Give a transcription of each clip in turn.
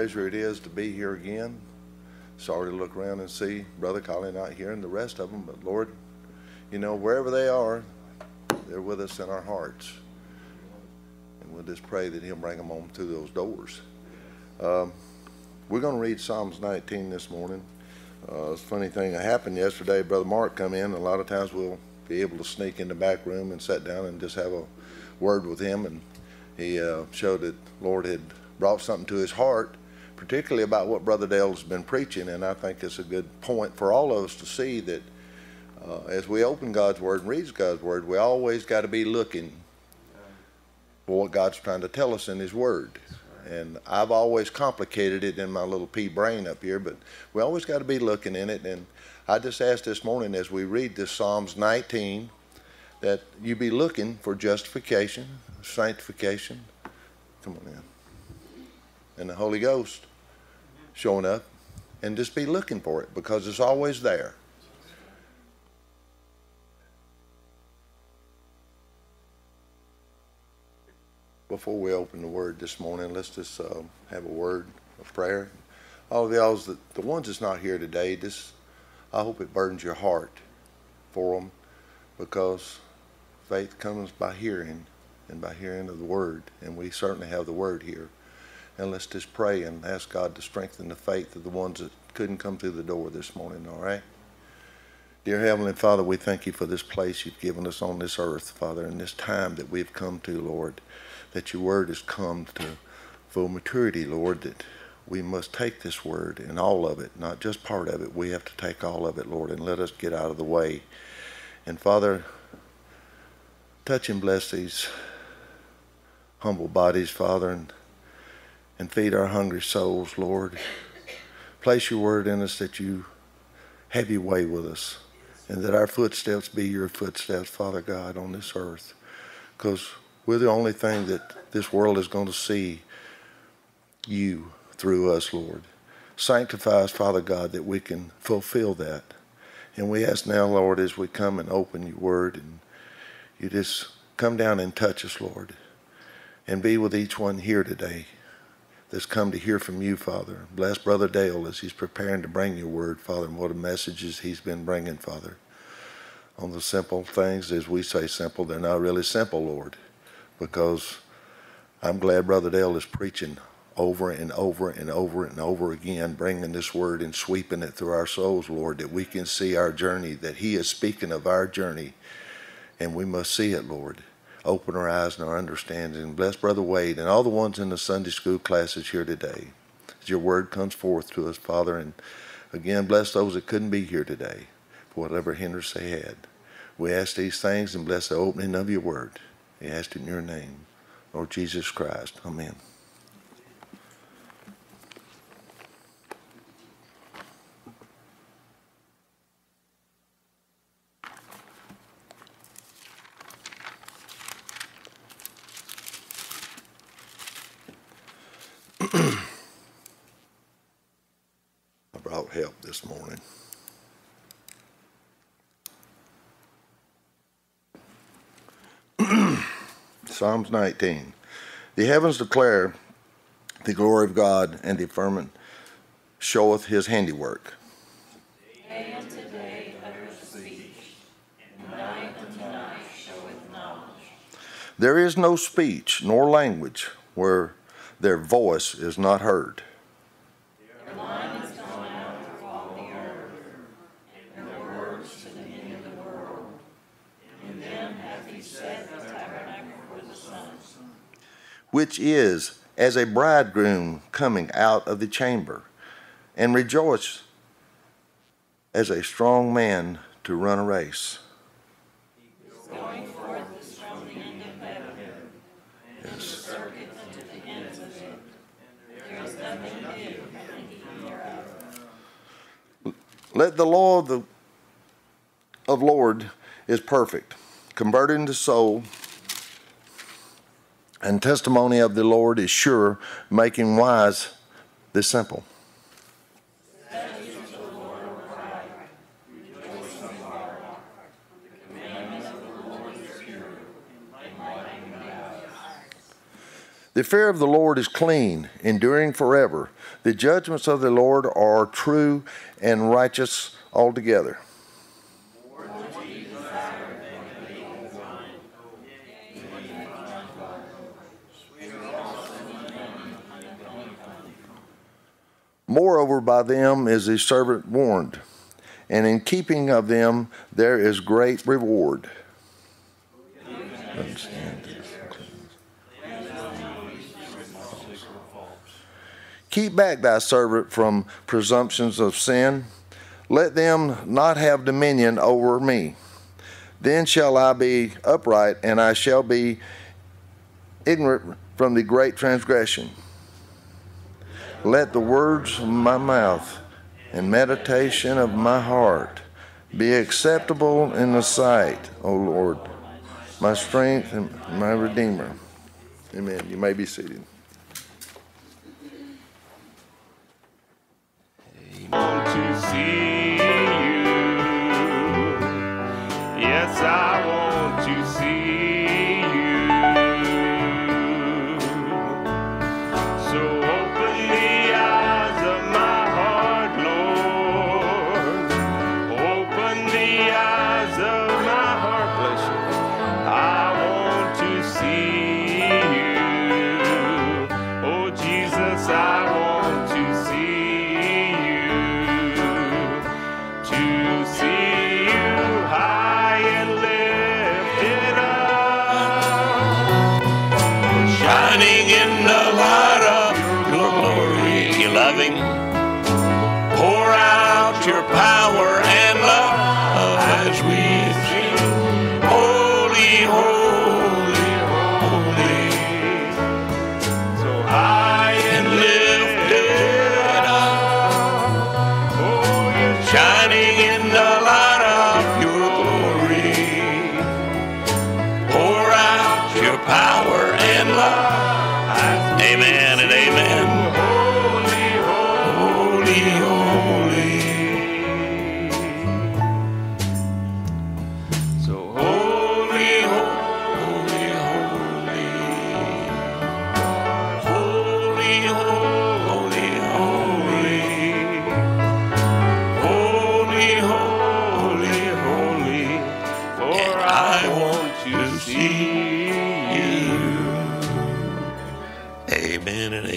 Pleasure it is to be here again. Sorry to look around and see Brother Collie not here and the rest of them, but Lord, you know, wherever they are, they're with us in our hearts. And we'll just pray that He'll bring them on through those doors. Um, we're going to read Psalms 19 this morning. Uh, it's a funny thing that happened yesterday. Brother Mark come in. A lot of times we'll be able to sneak in the back room and sit down and just have a word with him. And he uh, showed that Lord had brought something to his heart, particularly about what Brother Dale's been preaching. And I think it's a good point for all of us to see that uh, as we open God's Word and read God's Word, we always got to be looking for what God's trying to tell us in His Word. And I've always complicated it in my little pea brain up here, but we always got to be looking in it. And I just asked this morning as we read this Psalms 19 that you be looking for justification, sanctification. Come on in and the Holy Ghost showing up and just be looking for it because it's always there. Before we open the word this morning, let's just uh, have a word of prayer. All of y'all, the, the ones that's not here today, just I hope it burdens your heart for them because faith comes by hearing and by hearing of the word, and we certainly have the word here. And let's just pray and ask God to strengthen the faith of the ones that couldn't come through the door this morning, all right? Dear Heavenly Father, we thank you for this place you've given us on this earth, Father, and this time that we've come to, Lord, that your word has come to full maturity, Lord, that we must take this word and all of it, not just part of it. We have to take all of it, Lord, and let us get out of the way. And Father, touch and bless these humble bodies, Father, and and feed our hungry souls, Lord. Place your word in us that you have your way with us and that our footsteps be your footsteps, Father God, on this earth. Because we're the only thing that this world is going to see you through us, Lord. Sanctify us, Father God, that we can fulfill that. And we ask now, Lord, as we come and open your word and you just come down and touch us, Lord, and be with each one here today that's come to hear from you, Father. Bless Brother Dale as he's preparing to bring your word, Father, and what messages he's been bringing, Father. On the simple things, as we say simple, they're not really simple, Lord, because I'm glad Brother Dale is preaching over and over and over and over again, bringing this word and sweeping it through our souls, Lord, that we can see our journey, that he is speaking of our journey, and we must see it, Lord open our eyes and our understanding. Bless Brother Wade and all the ones in the Sunday school classes here today. As your word comes forth to us, Father, and again, bless those that couldn't be here today for whatever hindrance they had. We ask these things and bless the opening of your word. We ask it in your name, Lord Jesus Christ. Amen. help this morning. Psalms 19. The heavens declare the glory of God, and the firmament showeth his handiwork. Day speech, and night showeth knowledge. There is no speech nor language where their voice is not heard. Which is as a bridegroom coming out of the chamber, and rejoice as a strong man to run a race. Let the law of the of Lord is perfect, converting the soul and testimony of the Lord is sure, making wise the simple. The fear of the Lord is clean, enduring forever. The judgments of the Lord are true and righteous altogether. Moreover, by them is the servant warned, and in keeping of them there is great reward. Keep back thy servant from presumptions of sin. Let them not have dominion over me. Then shall I be upright, and I shall be ignorant from the great transgression. Let the words of my mouth and meditation of my heart be acceptable in the sight, O Lord, my strength and my Redeemer. Amen. You may be seated. to see you. Yes, I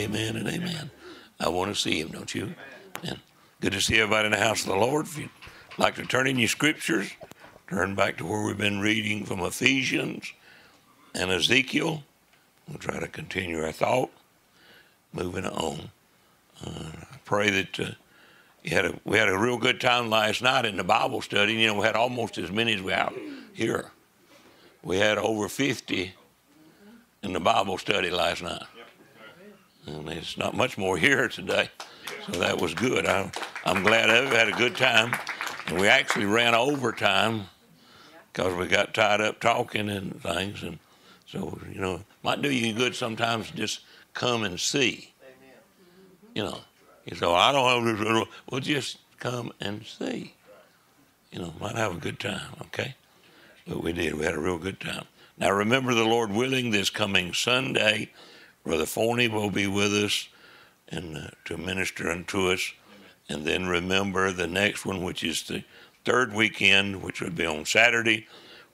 Amen and amen. I want to see him, don't you? And good to see everybody in the house of the Lord. If you'd like to turn in your scriptures, turn back to where we've been reading from Ephesians and Ezekiel. We'll try to continue our thought. Moving on. Uh, I pray that uh, had a, we had a real good time last night in the Bible study. You know, we had almost as many as we have here. We had over 50 in the Bible study last night. And there's not much more here today. So that was good. I, I'm glad everybody had a good time. And we actually ran overtime because we got tied up talking and things. And so, you know, might do you good sometimes to just come and see. You know, well, I don't have this. Well, just come and see. You know, might have a good time, okay? But we did. We had a real good time. Now, remember the Lord willing, this coming Sunday, Brother Forney will be with us and uh, to minister unto us. And then remember the next one, which is the third weekend, which would be on Saturday,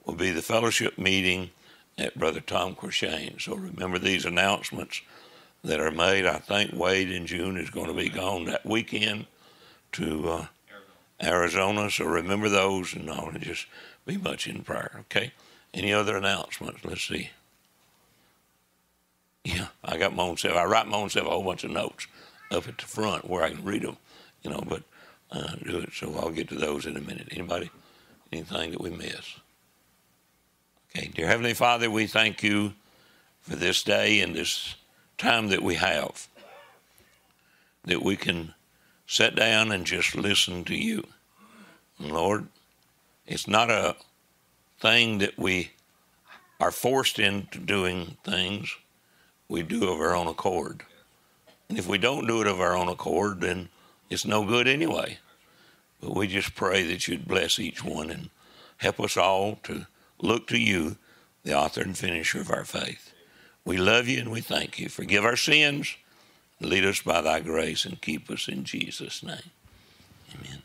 will be the fellowship meeting at Brother Tom Crochane. So remember these announcements that are made. I think Wade in June is going to be gone that weekend to uh, Arizona. So remember those and I want to just be much in prayer, okay? Any other announcements? Let's see. Yeah, I got my own self. I write my own self a whole bunch of notes up at the front where I can read them, you know, but uh, do it. So I'll get to those in a minute. Anybody? Anything that we miss? Okay, dear Heavenly Father, we thank you for this day and this time that we have, that we can sit down and just listen to you. And Lord, it's not a thing that we are forced into doing things, we do of our own accord. And if we don't do it of our own accord, then it's no good anyway. But we just pray that you'd bless each one and help us all to look to you, the author and finisher of our faith. We love you and we thank you. Forgive our sins. Lead us by thy grace and keep us in Jesus' name. Amen.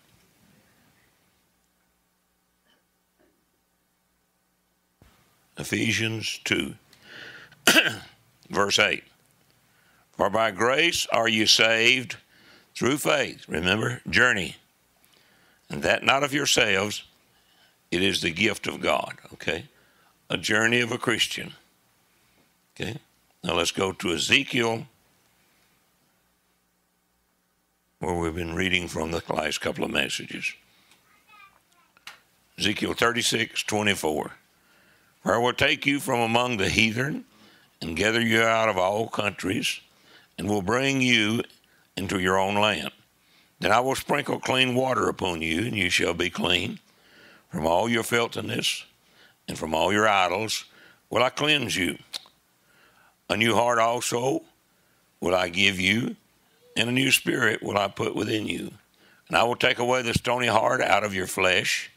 Ephesians 2, verse 8. For by grace are you saved through faith. Remember, journey. And that not of yourselves, it is the gift of God. Okay? A journey of a Christian. Okay? Now let's go to Ezekiel, where we've been reading from the last couple of messages. Ezekiel 36, 24. For I will take you from among the heathen and gather you out of all countries and will bring you into your own land. Then I will sprinkle clean water upon you, and you shall be clean. From all your filthiness and from all your idols will I cleanse you. A new heart also will I give you, and a new spirit will I put within you. And I will take away the stony heart out of your flesh,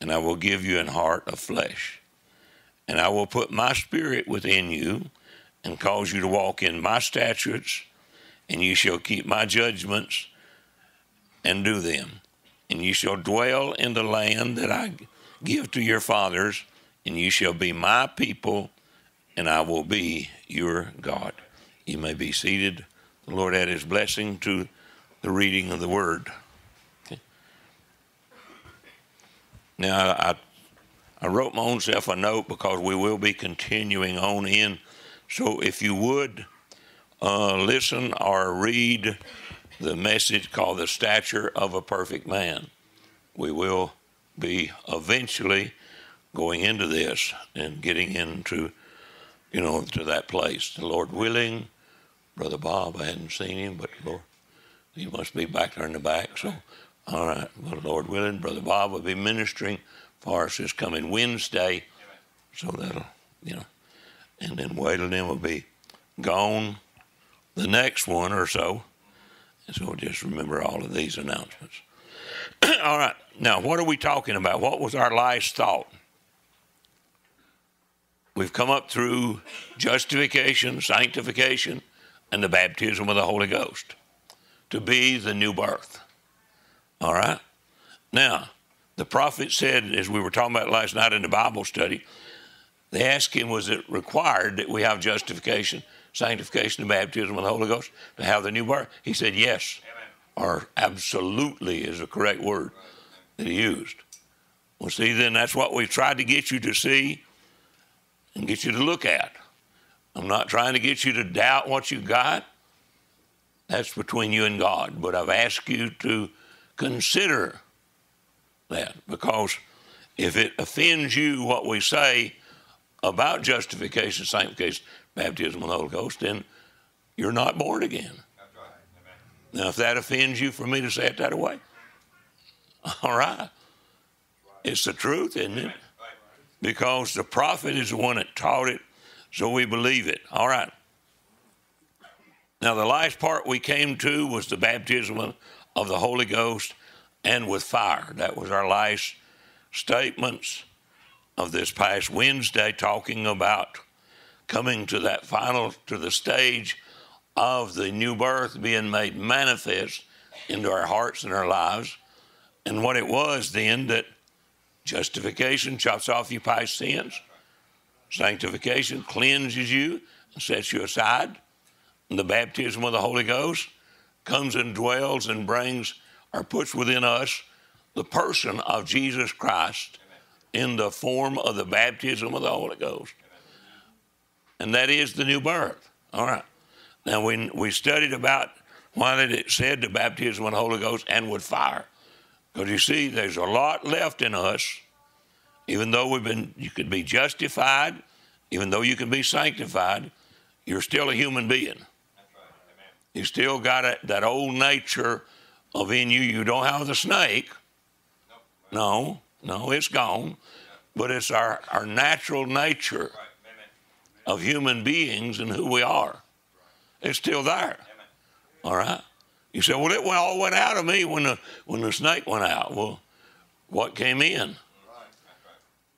and I will give you an heart of flesh. And I will put my spirit within you, and cause you to walk in my statutes, and you shall keep my judgments and do them. And you shall dwell in the land that I give to your fathers, and you shall be my people, and I will be your God. You may be seated. The Lord add his blessing to the reading of the word. Okay. Now, I, I wrote my own self a note because we will be continuing on in. So if you would uh, listen or read the message called The Stature of a Perfect Man, we will be eventually going into this and getting into, you know, to that place. The Lord willing, Brother Bob, I hadn't seen him, but Lord, he must be back there in the back. So, all right, well, Lord willing, Brother Bob will be ministering for us this coming Wednesday. So that'll, you know, and then Wade and them will be gone the next one or so. And so just remember all of these announcements. all right, now what are we talking about? What was our last thought? We've come up through justification, sanctification, and the baptism of the Holy Ghost to be the new birth. All right? Now, the prophet said, as we were talking about last night in the Bible study, they asked him, was it required that we have justification, sanctification, and baptism of the Holy Ghost to have the new birth? He said, yes, Amen. or absolutely is the correct word that he used. Well, see, then that's what we've tried to get you to see and get you to look at. I'm not trying to get you to doubt what you got. That's between you and God. But I've asked you to consider that because if it offends you what we say about justification, sanctification, baptism of the Holy Ghost, then you're not born again. Now, if that offends you for me to say it that way, all right. It's the truth, isn't it? Because the prophet is the one that taught it, so we believe it. All right. Now, the last part we came to was the baptism of the Holy Ghost and with fire. That was our last statements of this past Wednesday talking about coming to that final, to the stage of the new birth being made manifest into our hearts and our lives. And what it was then that justification chops off your past sins, sanctification cleanses you and sets you aside, and the baptism of the Holy Ghost comes and dwells and brings or puts within us the person of Jesus Christ in the form of the baptism of the Holy Ghost. And that is the new birth. All right. Now, when we studied about why did it said the baptism of the Holy Ghost and with fire, because you see, there's a lot left in us. Even though we've been, you could be justified, even though you can be sanctified, you're still a human being. You still got a, that old nature of in you. You don't have the snake. No, no, it's gone. But it's our, our natural nature of human beings and who we are. It's still there. All right? You say, well, it all went out of me when the, when the snake went out. Well, what came in?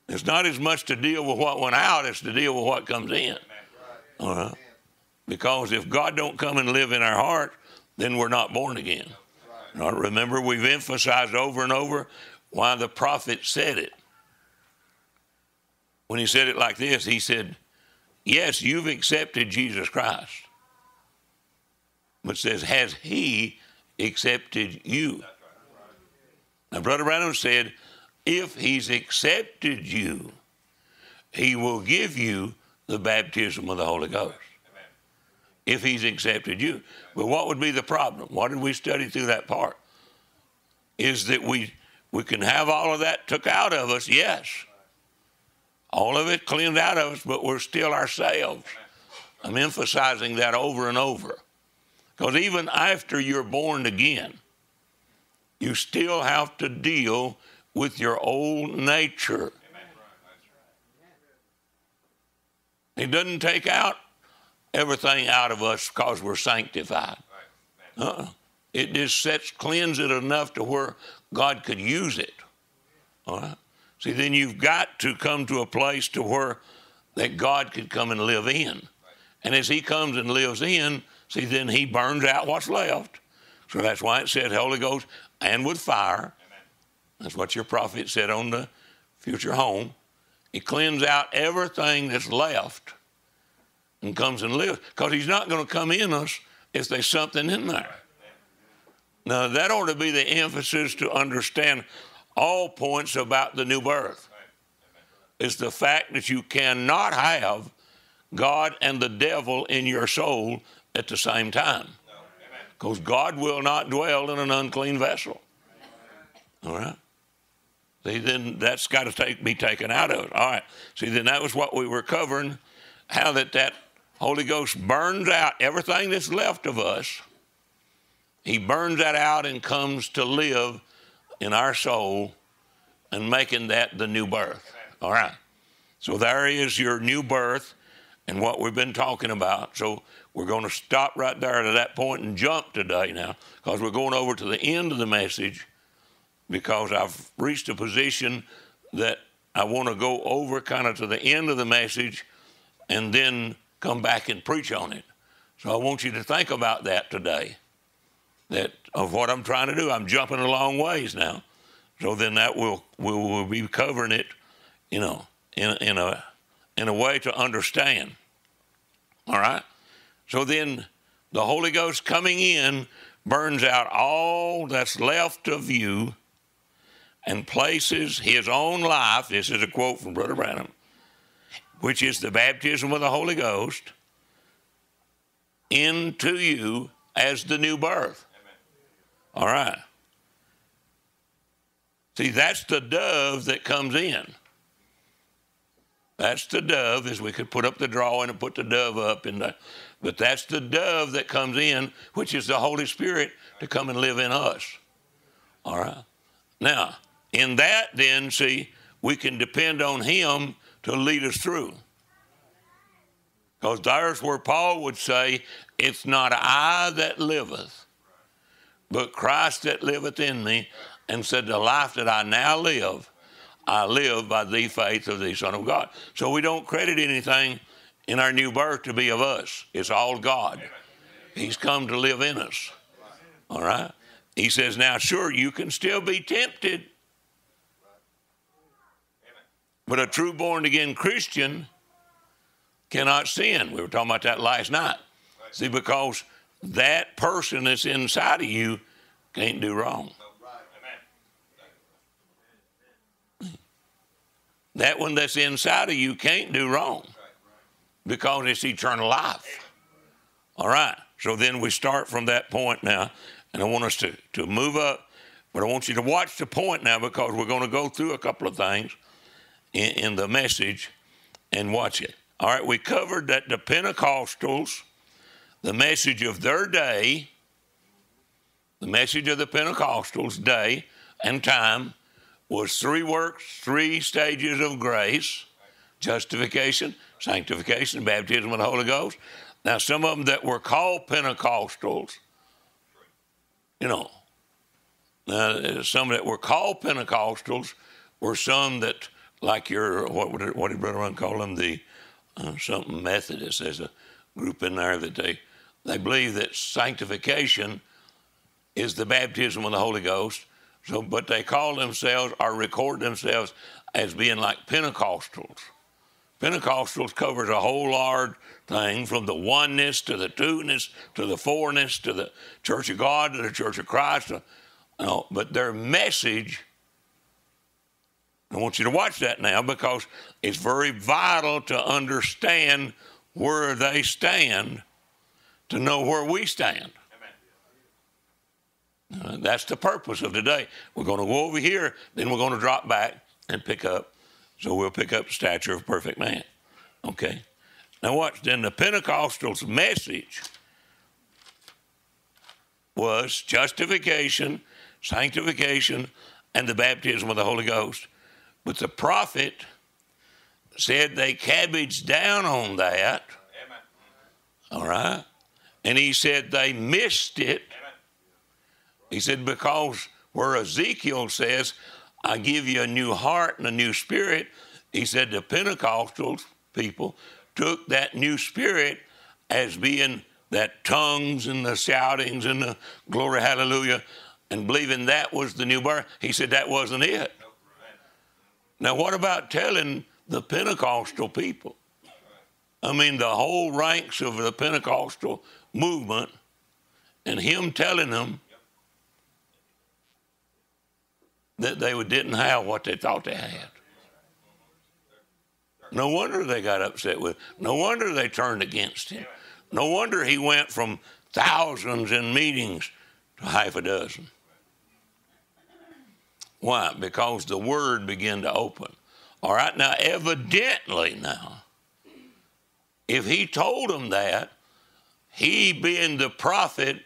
It's not as much to deal with what went out as to deal with what comes in. All right. Because if God don't come and live in our heart, then we're not born again. Now, remember, we've emphasized over and over why the prophet said it. When he said it like this, he said, Yes, you've accepted Jesus Christ. But says, Has he accepted you? Now, Brother Branham said, If he's accepted you, he will give you the baptism of the Holy Ghost. If he's accepted you. But what would be the problem? What did we study through that part? Is that we we can have all of that took out of us, yes. All of it cleaned out of us, but we're still ourselves. I'm emphasizing that over and over. Because even after you're born again, you still have to deal with your old nature. It doesn't take out everything out of us because we're sanctified. Uh-uh. It just sets, cleanse it enough to where God could use it. All right? See, then you've got to come to a place to where that God could come and live in. And as He comes and lives in, see, then He burns out what's left. So that's why it said Holy Ghost and with fire. That's what your prophet said on the future home. He cleans out everything that's left and comes and lives. Because He's not going to come in us if there's something in there. Now, that ought to be the emphasis to understand all points about the new birth. Is the fact that you cannot have God and the devil in your soul at the same time. Because God will not dwell in an unclean vessel. All right? See, then that's got to take, be taken out of it. All right. See, then that was what we were covering how that that Holy Ghost burns out everything that's left of us he burns that out and comes to live in our soul and making that the new birth. All right. So there is your new birth and what we've been talking about. So we're going to stop right there to that point and jump today now because we're going over to the end of the message because I've reached a position that I want to go over kind of to the end of the message and then come back and preach on it. So I want you to think about that today that of what I'm trying to do. I'm jumping a long ways now. So then that will we will be covering it, you know, in, in a in a way to understand. All right. So then the Holy Ghost coming in burns out all that's left of you and places his own life. This is a quote from Brother Branham, which is the baptism of the Holy Ghost into you as the new birth. All right. See, that's the dove that comes in. That's the dove, as we could put up the drawing and put the dove up in the, but that's the dove that comes in, which is the Holy Spirit to come and live in us. All right. Now, in that, then, see, we can depend on Him to lead us through. Because there's where Paul would say, It's not I that liveth, but Christ that liveth in me, and said, The life that I now live, I live by the faith of the Son of God. So we don't credit anything in our new birth to be of us. It's all God. He's come to live in us. All right? He says, Now, sure, you can still be tempted. But a true born again Christian cannot sin. We were talking about that last night. See, because that person that's inside of you can't do wrong. That one that's inside of you can't do wrong because it's eternal life. All right. So then we start from that point now, and I want us to, to move up, but I want you to watch the point now because we're going to go through a couple of things in, in the message and watch it. All right, we covered that the Pentecostals the message of their day, the message of the Pentecostals' day and time was three works, three stages of grace justification, sanctification, baptism of the Holy Ghost. Now, some of them that were called Pentecostals, you know, now, some that were called Pentecostals were some that, like your, what, would, what did Brother Run call them? The uh, something Methodist. There's a group in there that they they believe that sanctification is the baptism of the Holy Ghost. So, but they call themselves or record themselves as being like Pentecostals. Pentecostals covers a whole large thing from the oneness to the two-ness to the fourness to the Church of God to the Church of Christ. To, you know, but their message, I want you to watch that now because it's very vital to understand where they stand to know where we stand. Uh, that's the purpose of today. We're going to go over here, then we're going to drop back and pick up. So we'll pick up the stature of perfect man. Okay. Now watch. Then the Pentecostals' message was justification, sanctification, and the baptism of the Holy Ghost. But the prophet said they cabbaged down on that. All right. And he said they missed it. He said, because where Ezekiel says, I give you a new heart and a new spirit, he said the Pentecostal people took that new spirit as being that tongues and the shoutings and the glory, hallelujah, and believing that was the new birth. He said that wasn't it. Now, what about telling the Pentecostal people? I mean, the whole ranks of the Pentecostal movement and him telling them that they didn't have what they thought they had. No wonder they got upset with. No wonder they turned against him. No wonder he went from thousands in meetings to half a dozen. Why? Because the word began to open. All right, now evidently now, if he told them that, he being the prophet,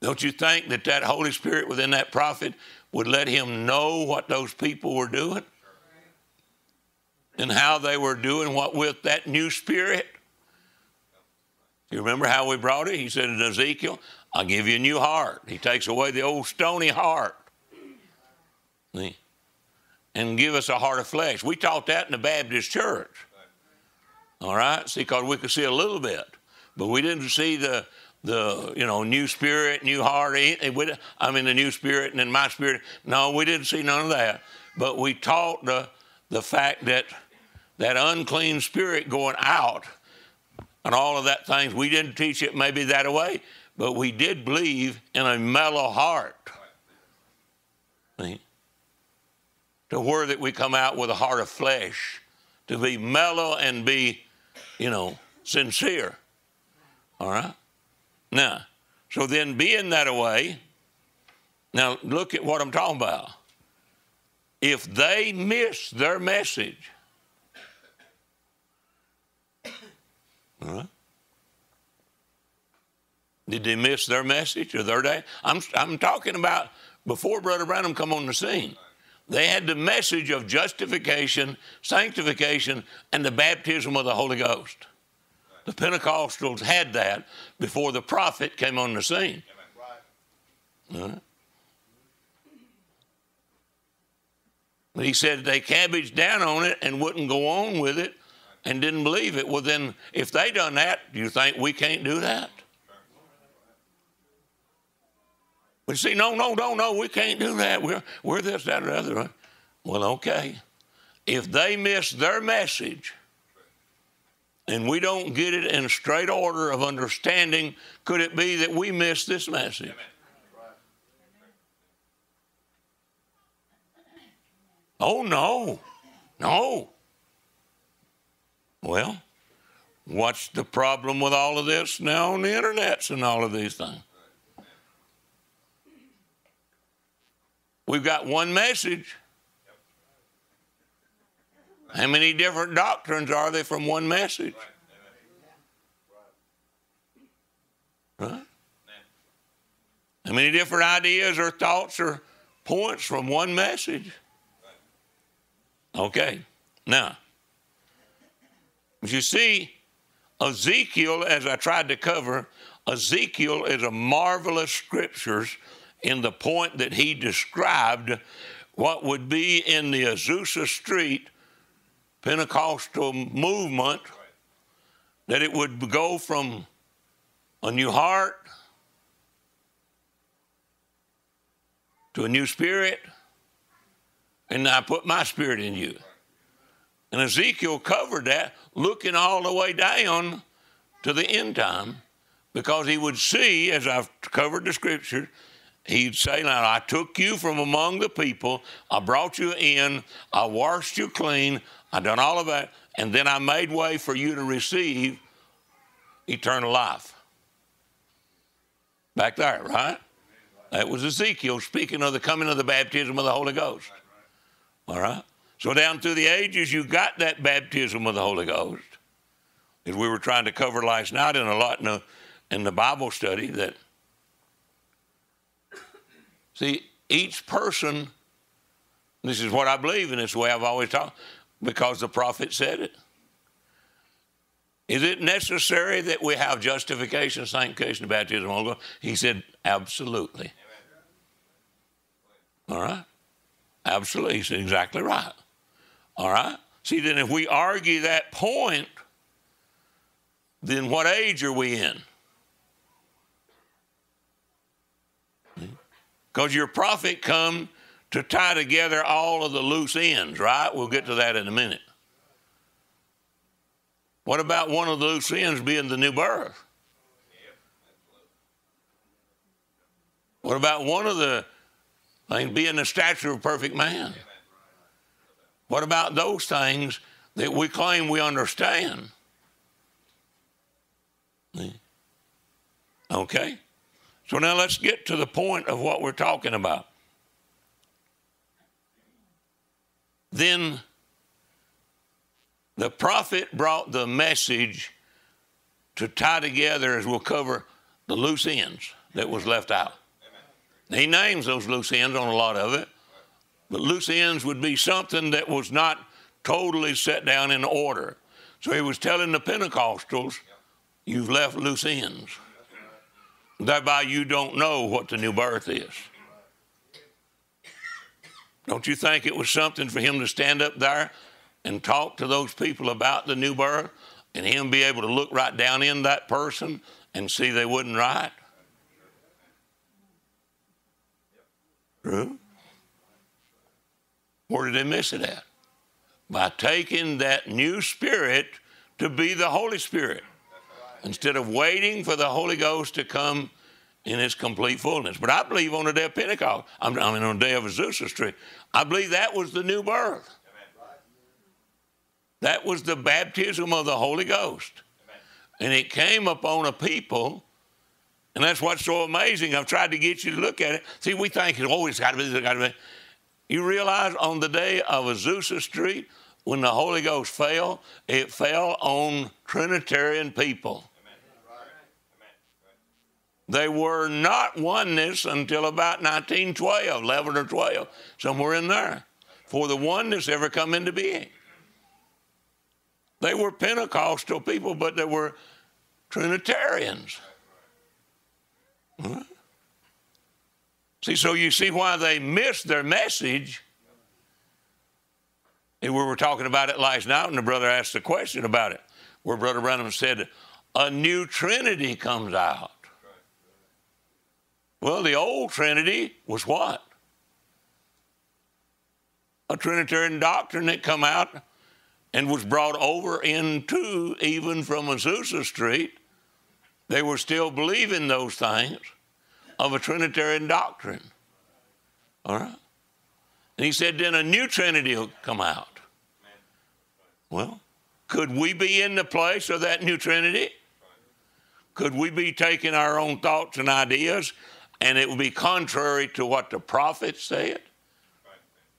don't you think that that Holy Spirit within that prophet would let him know what those people were doing? And how they were doing what with that new spirit? You remember how we brought it? He said in Ezekiel, I'll give you a new heart. He takes away the old stony heart. And give us a heart of flesh. We taught that in the Baptist church. All right? See, because we could see a little bit, but we didn't see the the you know new spirit, new heart. Eh, eh, I mean the new spirit and then my spirit. No, we didn't see none of that. But we taught the the fact that that unclean spirit going out and all of that things. We didn't teach it maybe that way, but we did believe in a mellow heart. See? To where that we come out with a heart of flesh, to be mellow and be you know, sincere. All right? Now, so then being that way, now look at what I'm talking about. If they miss their message, all right? Did they miss their message or their day? I'm, I'm talking about before Brother Branham come on the scene. They had the message of justification, sanctification, and the baptism of the Holy Ghost. The Pentecostals had that before the prophet came on the scene. Right. But he said they cabbaged down on it and wouldn't go on with it and didn't believe it. Well, then, if they done that, do you think we can't do that? But see, no, no, no, no, we can't do that. We're, we're this, that, or the other. Well, okay. If they miss their message and we don't get it in straight order of understanding, could it be that we miss this message? Oh, no. No. Well, what's the problem with all of this now on the internets and all of these things? We've got one message. How many different doctrines are there from one message? Right? How many different ideas or thoughts or points from one message? Okay, now, you see, Ezekiel, as I tried to cover, Ezekiel is a marvelous scriptures in the point that he described what would be in the Azusa Street Pentecostal movement that it would go from a new heart to a new spirit, and I put my spirit in you. And Ezekiel covered that, looking all the way down to the end time, because he would see, as I've covered the scripture, he'd say, Now I took you from among the people, I brought you in, I washed you clean, I done all of that, and then I made way for you to receive eternal life. Back there, right? That was Ezekiel speaking of the coming of the baptism of the Holy Ghost. All right? So down through the ages, you got that baptism of the Holy Ghost. As we were trying to cover last night in a lot in the, in the Bible study, that see, each person, this is what I believe, and this way I've always talked, because the prophet said it. Is it necessary that we have justification, sanctification, baptism, He said, absolutely. All right? Absolutely. He's exactly right. All right? See, then if we argue that point, then what age are we in? Because your prophet come to tie together all of the loose ends, right? We'll get to that in a minute. What about one of the loose ends being the new birth? What about one of the things being the stature of perfect man? What about those things that we claim we understand? Okay? So now let's get to the point of what we're talking about. Then the prophet brought the message to tie together, as we'll cover, the loose ends that was left out. He names those loose ends on a lot of it, but loose ends would be something that was not totally set down in order. So he was telling the Pentecostals, you've left loose ends. Thereby, you don't know what the new birth is. Don't you think it was something for him to stand up there and talk to those people about the new birth and him be able to look right down in that person and see they wouldn't write? True? Where did they miss it at? By taking that new spirit to be the Holy Spirit instead of waiting for the Holy Ghost to come in its complete fullness. But I believe on the day of Pentecost, I mean on the day of Azusa Street, I believe that was the new birth. That was the baptism of the Holy Ghost. And it came upon a people, and that's what's so amazing. I've tried to get you to look at it. See, we think, oh, it's got to be, it's got to be. You realize on the day of Azusa Street, when the Holy Ghost fell, it fell on Trinitarian people. They were not oneness until about 1912, 11 or 12, somewhere in there, for the oneness ever come into being. They were Pentecostal people, but they were Trinitarians. See, so you see why they missed their message. And we were talking about it last night, and the brother asked a question about it, where Brother Branham said, A new Trinity comes out. Well, the old Trinity was what? A Trinitarian doctrine that come out and was brought over into even from Azusa Street. They were still believing those things of a Trinitarian doctrine. All right? And he said, then a new Trinity will come out. Well, could we be in the place of that new Trinity? Could we be taking our own thoughts and ideas and it would be contrary to what the prophets said?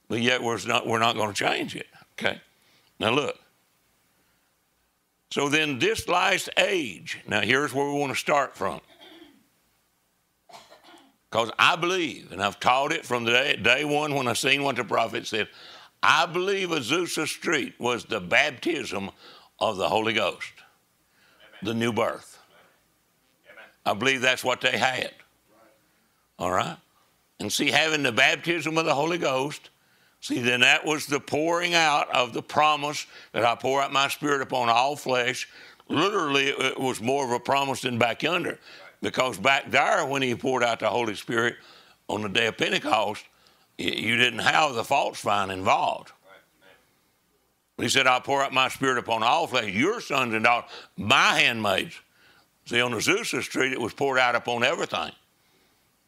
But yet we're not, we're not going to change it. Okay? Now look. So then, this last age, now here's where we want to start from. Because I believe, and I've taught it from the day, day one when I seen what the prophet said, I believe Azusa Street was the baptism of the Holy Ghost, Amen. the new birth. Amen. I believe that's what they had. All right? And see, having the baptism of the Holy Ghost, see, then that was the pouring out of the promise that I pour out my spirit upon all flesh. literally it was more of a promise than back yonder. Because back there, when he poured out the Holy Spirit on the day of Pentecost, you didn't have the false vine involved. He said, I'll pour out my spirit upon all flesh, your sons and daughters, my handmaids. See, on Azusa Street, it was poured out upon everything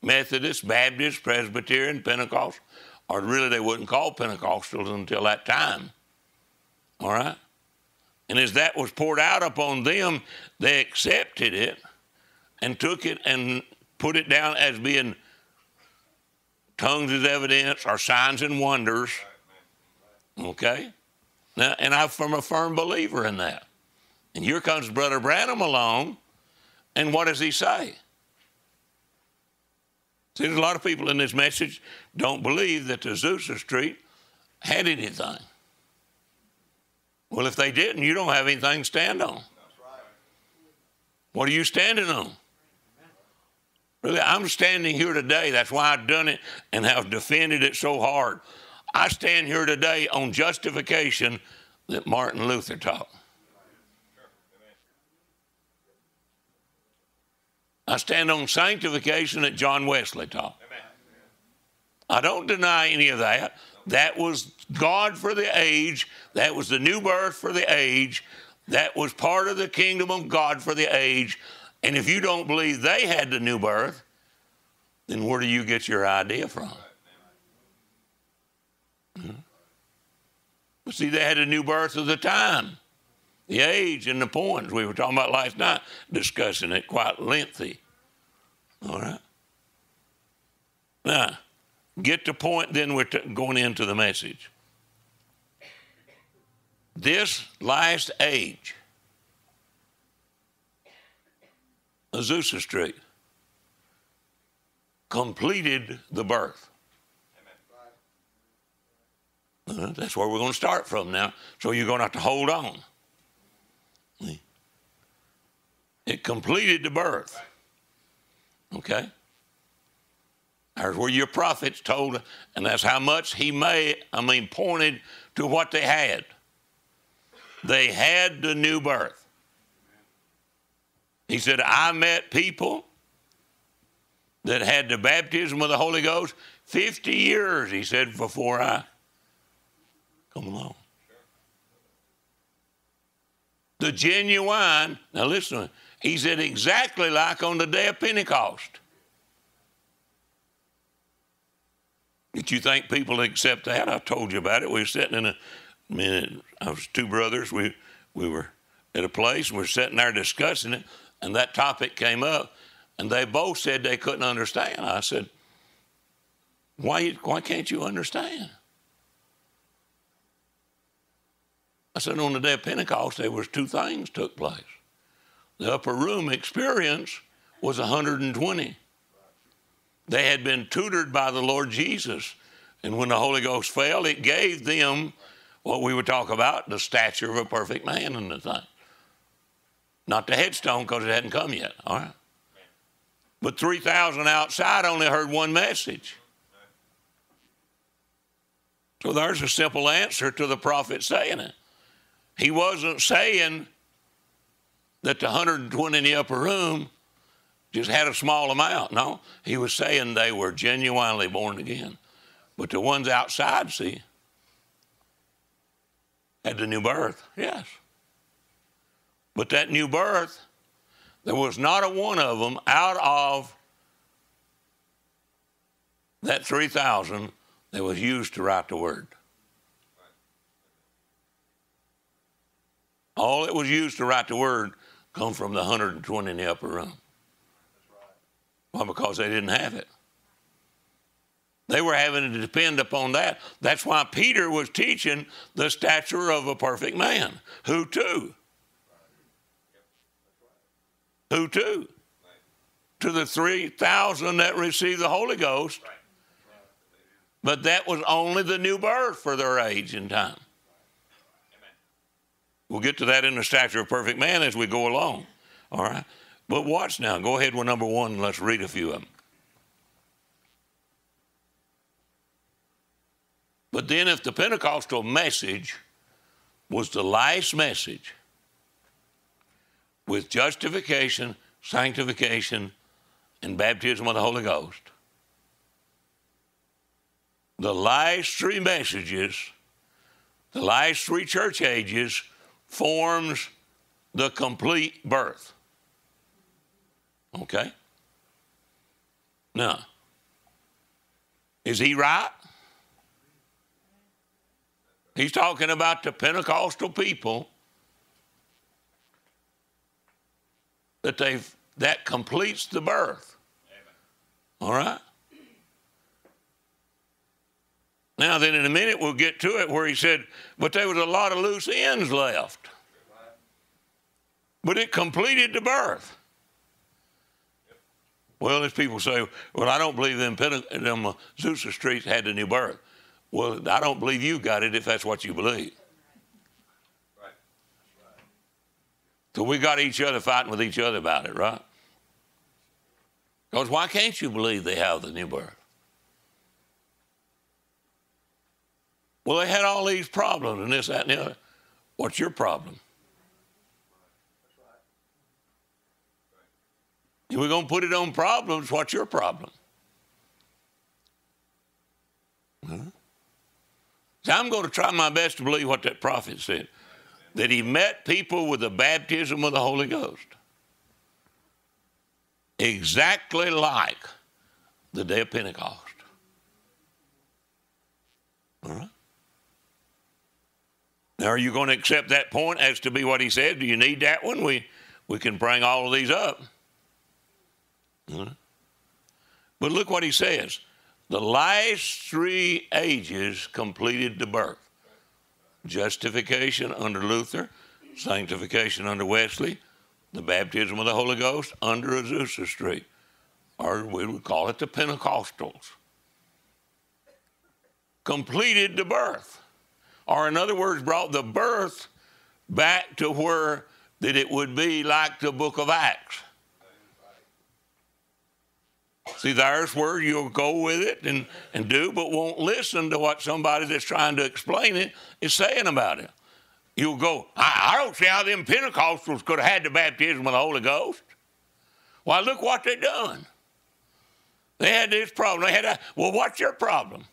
Methodist, Baptist, Presbyterian, Pentecost, or really they wouldn't call Pentecostals until that time. All right? And as that was poured out upon them, they accepted it and took it and put it down as being tongues as evidence or signs and wonders. Okay? Now, and I'm a firm believer in that. And here comes Brother Branham along, and what does he say? See, there's a lot of people in this message don't believe that the Azusa Street had anything. Well, if they didn't, you don't have anything to stand on. What are you standing on? Really, I'm standing here today. That's why I've done it and have defended it so hard. I stand here today on justification that Martin Luther taught. I stand on sanctification that John Wesley taught. I don't deny any of that. That was God for the age. That was the new birth for the age. That was part of the kingdom of God for the age. And if you don't believe they had the new birth, then where do you get your idea from? Hmm? But see, they had a new birth of the time, the age, and the points. We were talking about last night, discussing it quite lengthy. All right. Now, get the point, then we're t- going into the message. This last age, Azusa Street, completed the birth. Uh, that's where we're going to start from now. So you're going to have to hold on. It completed the birth. Okay? There's where your prophets told, and that's how much he made, I mean, pointed to what they had. They had the new birth. He said, I met people that had the baptism of the Holy Ghost 50 years, he said, before I come along. The genuine, now listen, he said exactly like on the day of Pentecost. Did you think people accept that? I told you about it. We were sitting in a, minute. I was two brothers. We, we were at a place, we were sitting there discussing it, and that topic came up, and they both said they couldn't understand. I said, why, why can't you understand? I said, on the day of Pentecost, there was two things took place. The upper room experience was 120. They had been tutored by the Lord Jesus. And when the Holy Ghost fell, it gave them what we would talk about the stature of a perfect man in the thing. Not the headstone because it hadn't come yet, all right? But 3,000 outside only heard one message. So there's a simple answer to the prophet saying it. He wasn't saying that the 120 in the upper room just had a small amount. No, he was saying they were genuinely born again. But the ones outside, see, had the new birth, yes. But that new birth, there was not a one of them out of that 3,000 that was used to write the word. All that was used to write the word come from the 120 in the upper room. Why? Because they didn't have it. They were having to depend upon that. That's why Peter was teaching the stature of a perfect man. Who to? Who to? To the 3,000 that received the Holy Ghost. But that was only the new birth for their age and time. We'll get to that in the stature of perfect man as we go along. All right? But watch now. Go ahead with number one and let's read a few of them. But then, if the Pentecostal message was the last message, with justification, sanctification, and baptism of the Holy Ghost. The last three messages, the last three church ages, forms the complete birth. Okay? Now, is he right? He's talking about the Pentecostal people that they've that completes the birth. All right? Now then in a minute we'll get to it where he said, but there was a lot of loose ends left. But it completed the birth. Well, as people say, well, I don't believe them, them uh, Azusa streets had the new birth. Well, I don't believe you got it if that's what you believe. So we got each other fighting with each other about it, right? Because why can't you believe they have the new birth? Well, they had all these problems and this, that, and the other. What's your problem? If we're going to put it on problems, what's your problem? Huh? I'm going to try my best to believe what that prophet said that he met people with the baptism of the Holy Ghost. Exactly like the day of Pentecost. All right? Are you going to accept that point as to be what he said? Do you need that one? We, we can bring all of these up. Right? But look what he says. The last three ages completed the birth justification under Luther, sanctification under Wesley, the baptism of the Holy Ghost under Azusa Street, or we would call it the Pentecostals. Completed the birth, or in other words, brought the birth back to where that it would be like the book of Acts. See, there's where you'll go with it and, and do, but won't listen to what somebody that's trying to explain it is saying about it. You'll go, I, I don't see how them Pentecostals could have had the baptism of the Holy Ghost. Why, look what they done. They had this problem. They had a, well, what's your problem?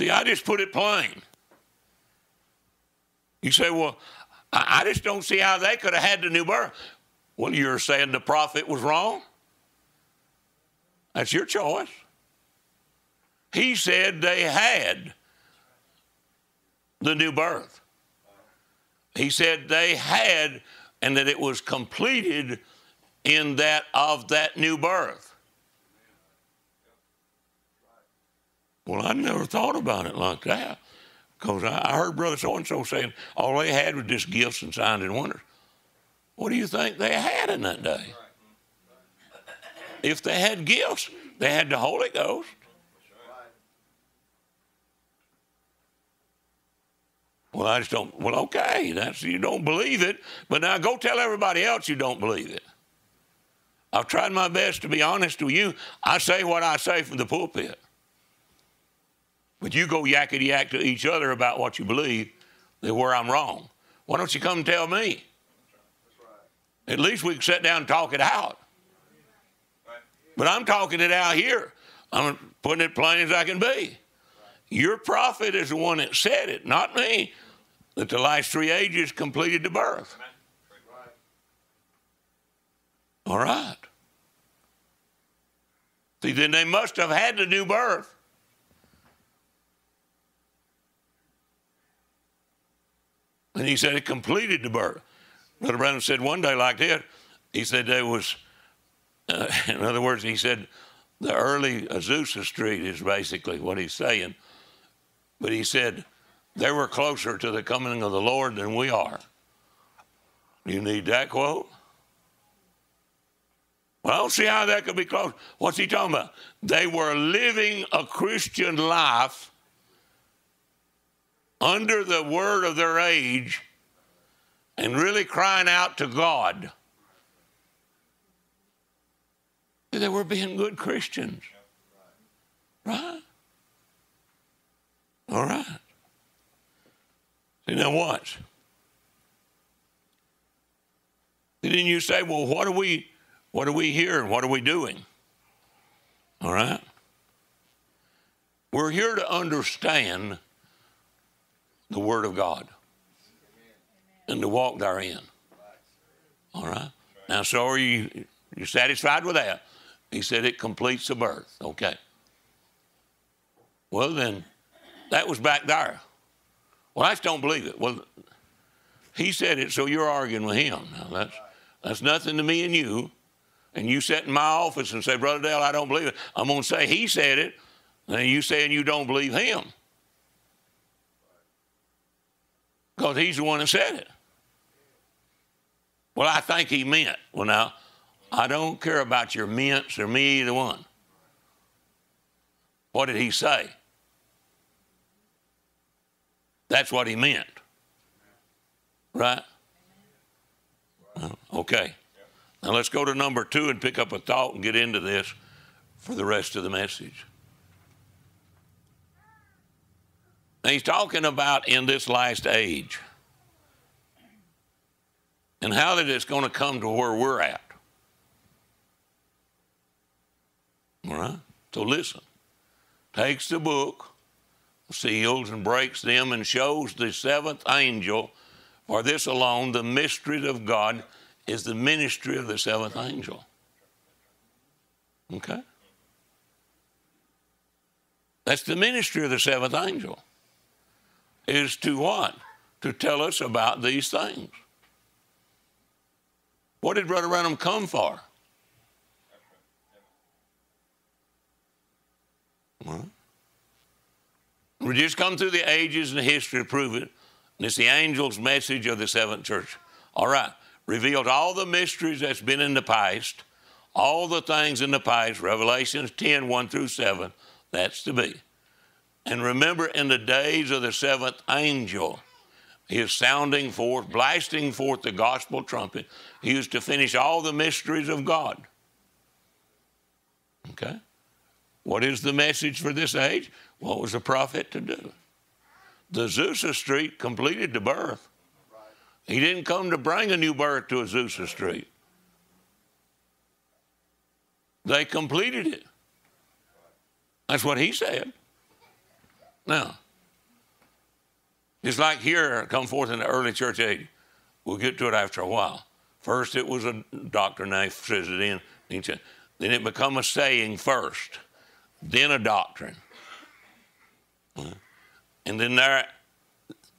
See, I just put it plain. You say, well, I, just don't see how they could have had the new birth. Well, you're saying the prophet was wrong? That's your choice. He said they had the new birth. He said they had, and that it was completed in that of that new birth. Well, I never thought about it like that. Because I heard Brother so and so saying all they had was just gifts and signs and wonders. What do you think they had in that day? If they had gifts, they had the Holy Ghost. Well, I just don't. Well, okay, that's you don't believe it, but now go tell everybody else you don't believe it. I've tried my best to be honest with you. I say what I say from the pulpit. But you go yakety yak to each other about what you believe, then where I'm wrong. Why don't you come tell me? At least we can sit down and talk it out. But I'm talking it out here. I'm putting it plain as I can be. Your prophet is the one that said it, not me, that the last three ages completed the birth. All right. See, then they must have had the new birth. And he said it completed the birth. Brother Branham said one day like that, he said there was, uh, in other words, he said the early Azusa Street is basically what he's saying. But he said they were closer to the coming of the Lord than we are. You need that quote? Well, I don't see how that could be close. What's he talking about? They were living a Christian life under the word of their age and really crying out to God. They were being good Christians. Right? All right. See, now watch. And then you say, well, what are we, what are we here and what are we doing? All right? We're here to understand the Word of God and to walk therein. All right? Now, so are you, you satisfied with that? He said it completes the birth. Okay. Well, then, that was back there. Well, I just don't believe it. Well, he said it, so you're arguing with him. Now, that's, that's nothing to me and you. And you sit in my office and say, Brother Dale, I don't believe it. I'm going to say he said it, and you saying you don't believe him. Because he's the one that said it. Well, I think he meant. Well, now, I don't care about your mints or me either one. What did he say? That's what he meant. Right? Okay. Now let's go to number two and pick up a thought and get into this for the rest of the message. He's talking about in this last age and how that it's going to come to where we're at. All right? So listen. Takes the book, seals, and breaks them and shows the seventh angel. For this alone, the mystery of God is the ministry of the seventh angel. Okay? That's the ministry of the seventh angel. Is to what? To tell us about these things. What did Brother Branham come for? Well, we just come through the ages and history to prove it. And it's the angel's message of the seventh church. All right. Revealed all the mysteries that's been in the past, all the things in the past, Revelations 10, 1 through 7. That's to be. And remember, in the days of the seventh angel, he is sounding forth, blasting forth the gospel trumpet. He is to finish all the mysteries of God. Okay? What is the message for this age? What was the prophet to do? The Azusa Street completed the birth. He didn't come to bring a new birth to Azusa Street. They completed it. That's what he said. Now, just like here, come forth in the early church age, we'll get to it after a while. First, it was a doctrine, they says it in. Then it become a saying first, then a doctrine. And then there,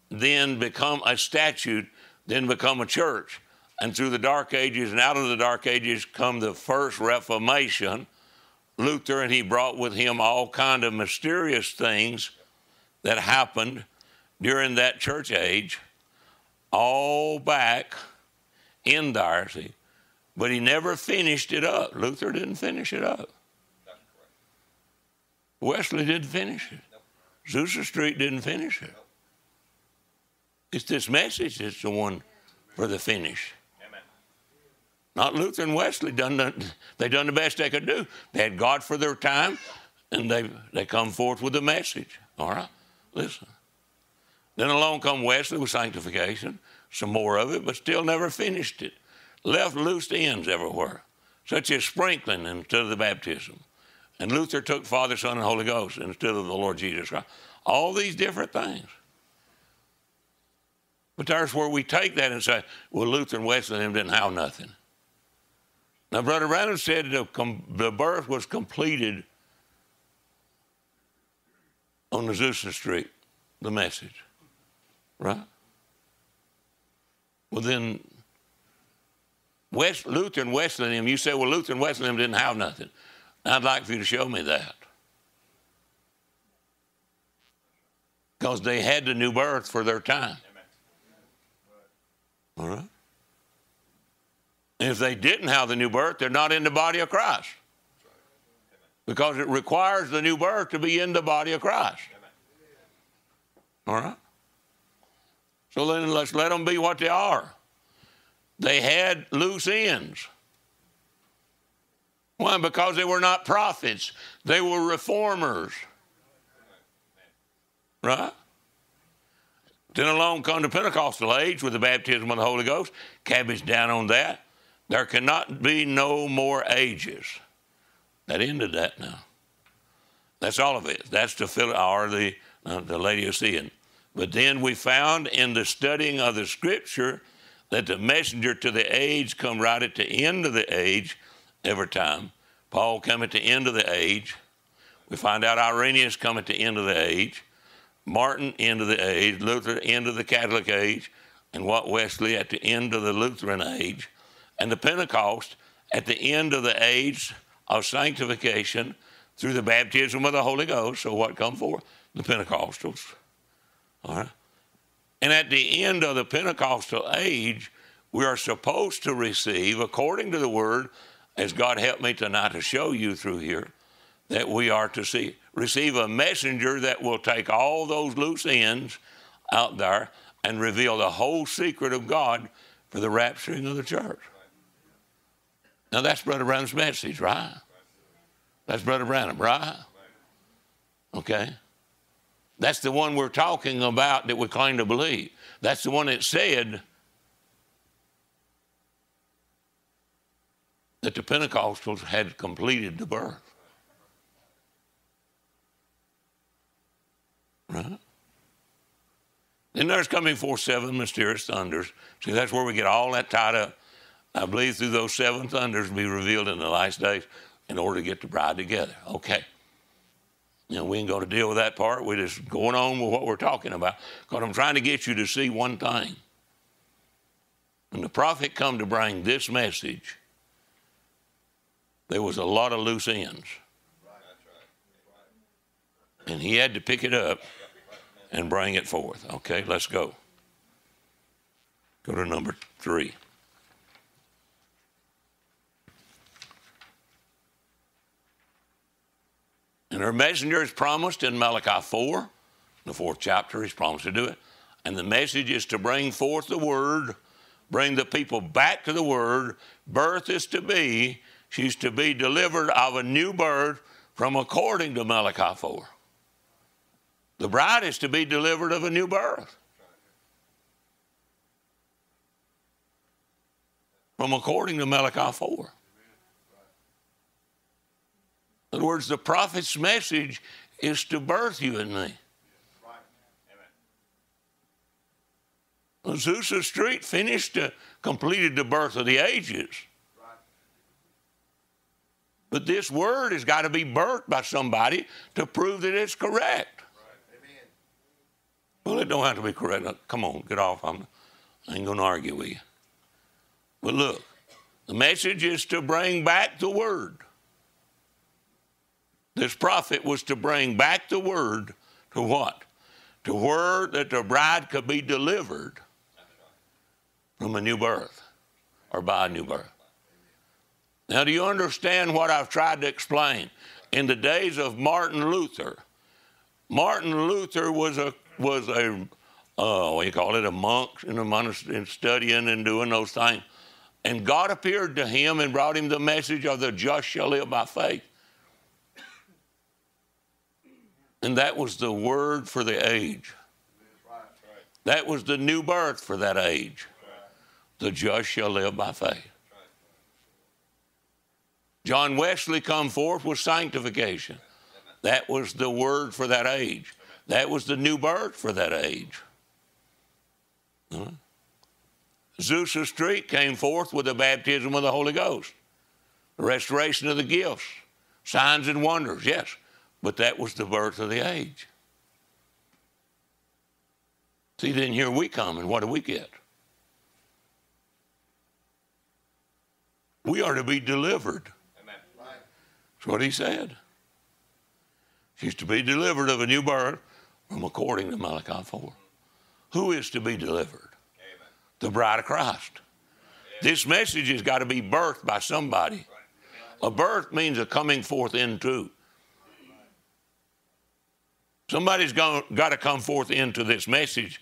then become a statute, then become a church. And through the dark ages and out of the dark ages come the first Reformation. Luther and he brought with him all kind of mysterious things that happened during that church age, all back in see. But he never finished it up. Luther didn't finish it up. Wesley didn't finish it. Azusa Street didn't finish it. It's this message that's the one for the finish. Not Luther and Wesley done the, they done the best they could do. They had God for their time, and they they come forth with the message. All right, listen. Then along come Wesley with sanctification, some more of it, but still never finished it. Left loose ends everywhere, such as sprinkling instead of the baptism. And Luther took Father, Son, and Holy Ghost instead of the Lord Jesus Christ. All these different things. But there's where we take that and say, well, Luther and Wesley and them didn't have nothing. Now, Brother Branham said the, the birth was completed on Azusa Street, the message. Right? Well, then, West, Luther and Wesleyan, you say, well, Luther and Wesleyan didn't have nothing. I'd like for you to show me that. Because they had the new birth for their time. All right? And if they didn't have the new birth, they're not in the body of Christ. Because it requires the new birth to be in the body of Christ. All right? So then let's let them be what they are. They had loose ends. Why? Because they were not prophets, they were reformers. Right? Then along come the Pentecostal age with the baptism of the Holy Ghost. Cabbage down on that. There cannot be no more ages. That ended that now. That's all of it. That's the Phil or the uh, the Laodicean. But then we found in the studying of the Scripture that the messenger to the age come right at the end of the age every time. Paul come at the end of the age. We find out Irenaeus come at the end of the age. Martin, end of the age. Luther, end of the Catholic age. And what Wesley at the end of the Lutheran age. And the Pentecost at the end of the age of sanctification through the baptism of the Holy Ghost. So what come forth? The Pentecostals. All right. And at the end of the Pentecostal age, we are supposed to receive, according to the word, as God helped me tonight to show you through here, that we are to see, receive a messenger that will take all those loose ends out there and reveal the whole secret of God for the rapturing of the church. Now that's Brother Branham's message, right? That's Brother Branham, right? Okay. That's the one we're talking about that we claim to believe. That's the one that said that the Pentecostals had completed the birth. Right? Then there's coming forth seven mysterious thunders. See, that's where we get all that tied up. I believe through those seven thunders will be revealed in the last days in order to get the bride together. Okay. Know, we ain't going to deal with that part. We're just going on with what we're talking about. Because I'm trying to get you to see one thing. When the prophet come to bring this message, there was a lot of loose ends. And he had to pick it up and bring it forth. Okay, let's go. Go to number three. And her messenger is promised in Malachi 4, the fourth chapter, he's promised to do it. And the message is to bring forth the word, bring the people back to the word. Birth is to be, she's to be delivered of a new birth from according to Malachi 4. The bride is to be delivered of a new birth. From according to Malachi 4. In other words, the prophet's message is to birth you and me. Azusa Street finished, uh, completed the birth of the ages. But this word has got to be birthed by somebody to prove that it's correct. Well, it don't have to be correct. Now, come on, get off. I'm, I ain't going to argue with you. But look, the message is to bring back the word. This prophet was to bring back the word to what? To word that the bride could be delivered from a new birth or by a new birth. Now, do you understand what I've tried to explain? In the days of Martin Luther, Martin Luther was a was a uh, what do you call it a monk in a monastery and studying and doing those things, and God appeared to him and brought him the message of the just shall live by faith. And that was the word for the age. That was the new birth for that age. The just shall live by faith. John Wesley come forth with sanctification. That was the word for that age. That was the new birth for that age. Huh? Azusa Street came forth with the baptism of the Holy Ghost, the restoration of the gifts, signs and wonders, yes. But that was the birth of the age. See, then here we come, and what do we get? We are to be delivered. Amen. That's what he said. She's to be delivered of a new birth from according to Malachi 4. Who is to be delivered? Amen. The bride of Christ. This message has got to be birthed by somebody. A birth means a coming forth into. Somebody's got to come forth into this message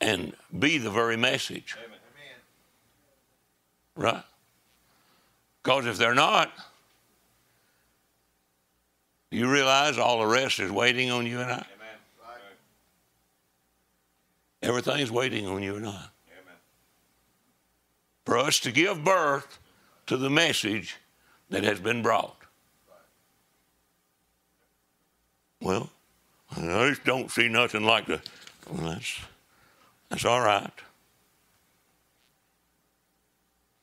and be the very message. Amen. Right? Because if they're not, do you realize all the rest is waiting on you and I. Amen. Everything's waiting on you and I. For us to give birth to the message that has been brought. Well, I just don't see nothing like the. Well, that's that's all right.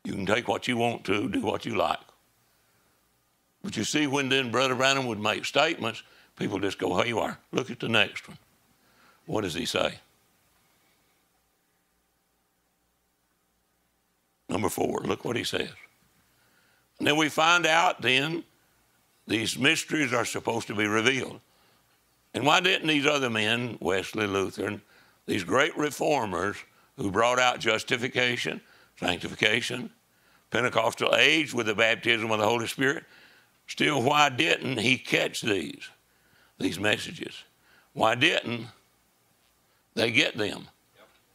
You can take what you want to, do what you like. But you see, when then Brother Branham would make statements, people just go, "Hey, you are. Look at the next one. What does he say?" Number four, look what he says. And then we find out then these mysteries are supposed to be revealed. And why didn't these other men, Wesley, Lutheran, these great reformers who brought out justification, sanctification, Pentecostal age with the baptism of the Holy Spirit, still why didn't he catch these, these messages? Why didn't they get them?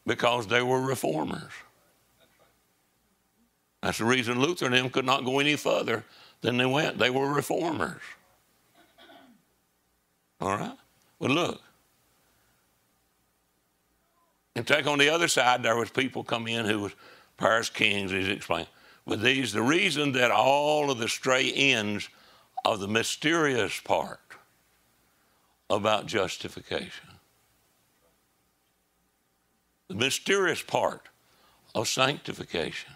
Because they were reformers. That's the reason Luther and them could not go any further than they went. They were reformers. All right? Well, look. And take on the other side, there was people come in who was Paris kings, as he explained. But these, the reason that all of the stray ends of the mysterious part about justification, the mysterious part of sanctification,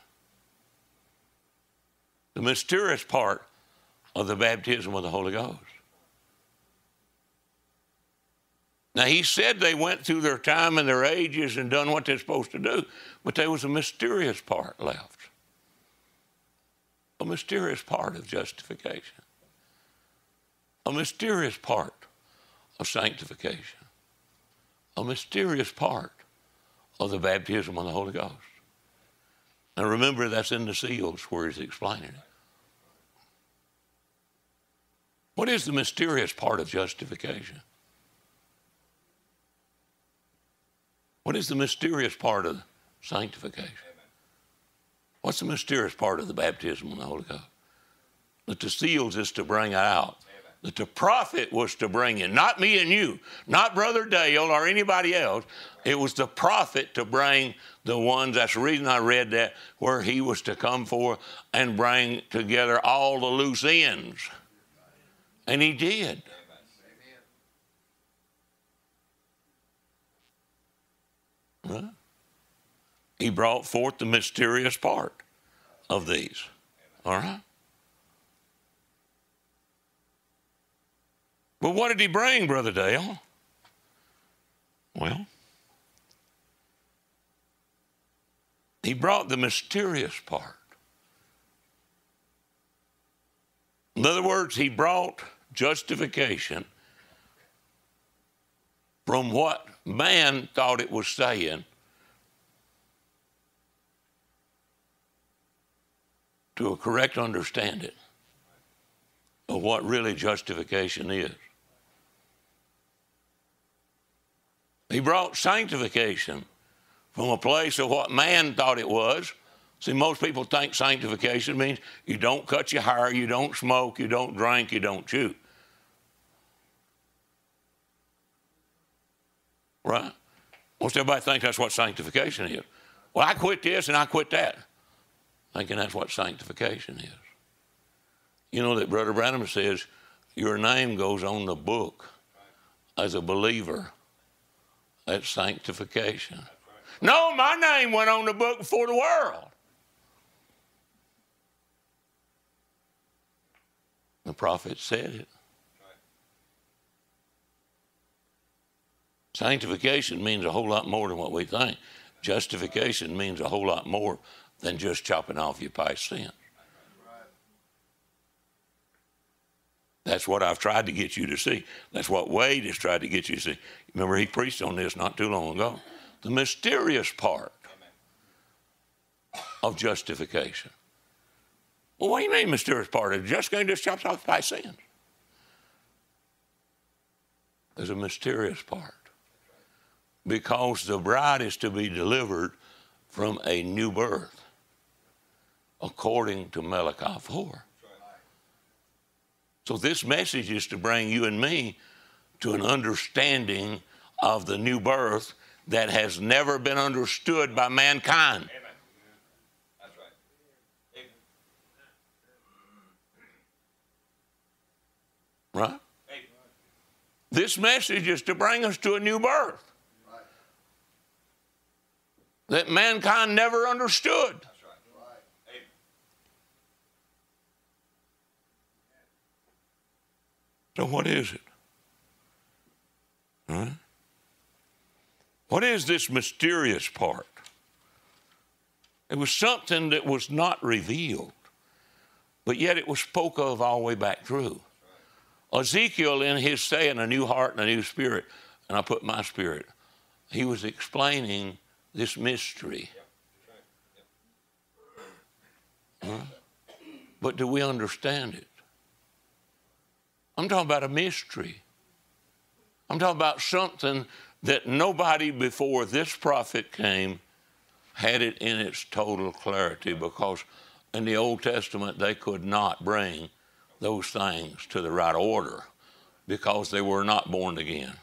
the mysterious part of the baptism of the Holy Ghost. Now, he said they went through their time and their ages and done what they're supposed to do, but there was a mysterious part left. A mysterious part of justification. A mysterious part of sanctification. A mysterious part of the baptism of the Holy Ghost. Now remember, that's in the seals where he's explaining it. What is the mysterious part of justification? What is the mysterious part of sanctification? What's the mysterious part of the baptism of the Holy Ghost? That the seals is to bring out. That the prophet was to bring in, not me and you, not Brother Dale or anybody else. It was the prophet to bring the ones. That's the reason I read that, where he was to come forth and bring together all the loose ends. And he did. He brought forth the mysterious part of these. All right? But what did he bring, Brother Dale? Well, he brought the mysterious part. In other words, he brought justification from what man thought it was saying to a correct understanding of what really justification is. He brought sanctification from a place of what man thought it was. See, most people think sanctification means you don't cut your hair, you don't smoke, you don't drink, you don't chew. Right? Most everybody thinks that's what sanctification is. Well, I quit this and I quit that, thinking that's what sanctification is. You know that Brother Branham says your name goes on the book as a believer. That's sanctification. No, my name went on the book before the world. The prophet said it. Sanctification means a whole lot more than what we think. Justification means a whole lot more than just chopping off your past sin. That's what I've tried to get you to see. That's what Wade has tried to get you to see. Remember, he preached on this not too long ago. The mysterious part of justification. Well, what do you mean, mysterious part? Is just going to just chops off past sins? There's a mysterious part because the bride is to be delivered from a new birth according to Malachi 4. So, this message is to bring you and me to an understanding of the new birth that has never been understood by mankind. Amen. Right. This message is to bring us to a new birth that mankind never understood. So, what is it? Huh? What is this mysterious part? It was something that was not revealed, but yet it was spoke of all the way back through. Ezekiel, in his saying, a new heart and a new spirit, and I put my spirit, he was explaining this mystery. Huh? But do we understand it? I'm talking about a mystery. I'm talking about something that nobody before this prophet came had it in its total clarity because in the Old Testament they could not bring those things to the right order because they were not born again.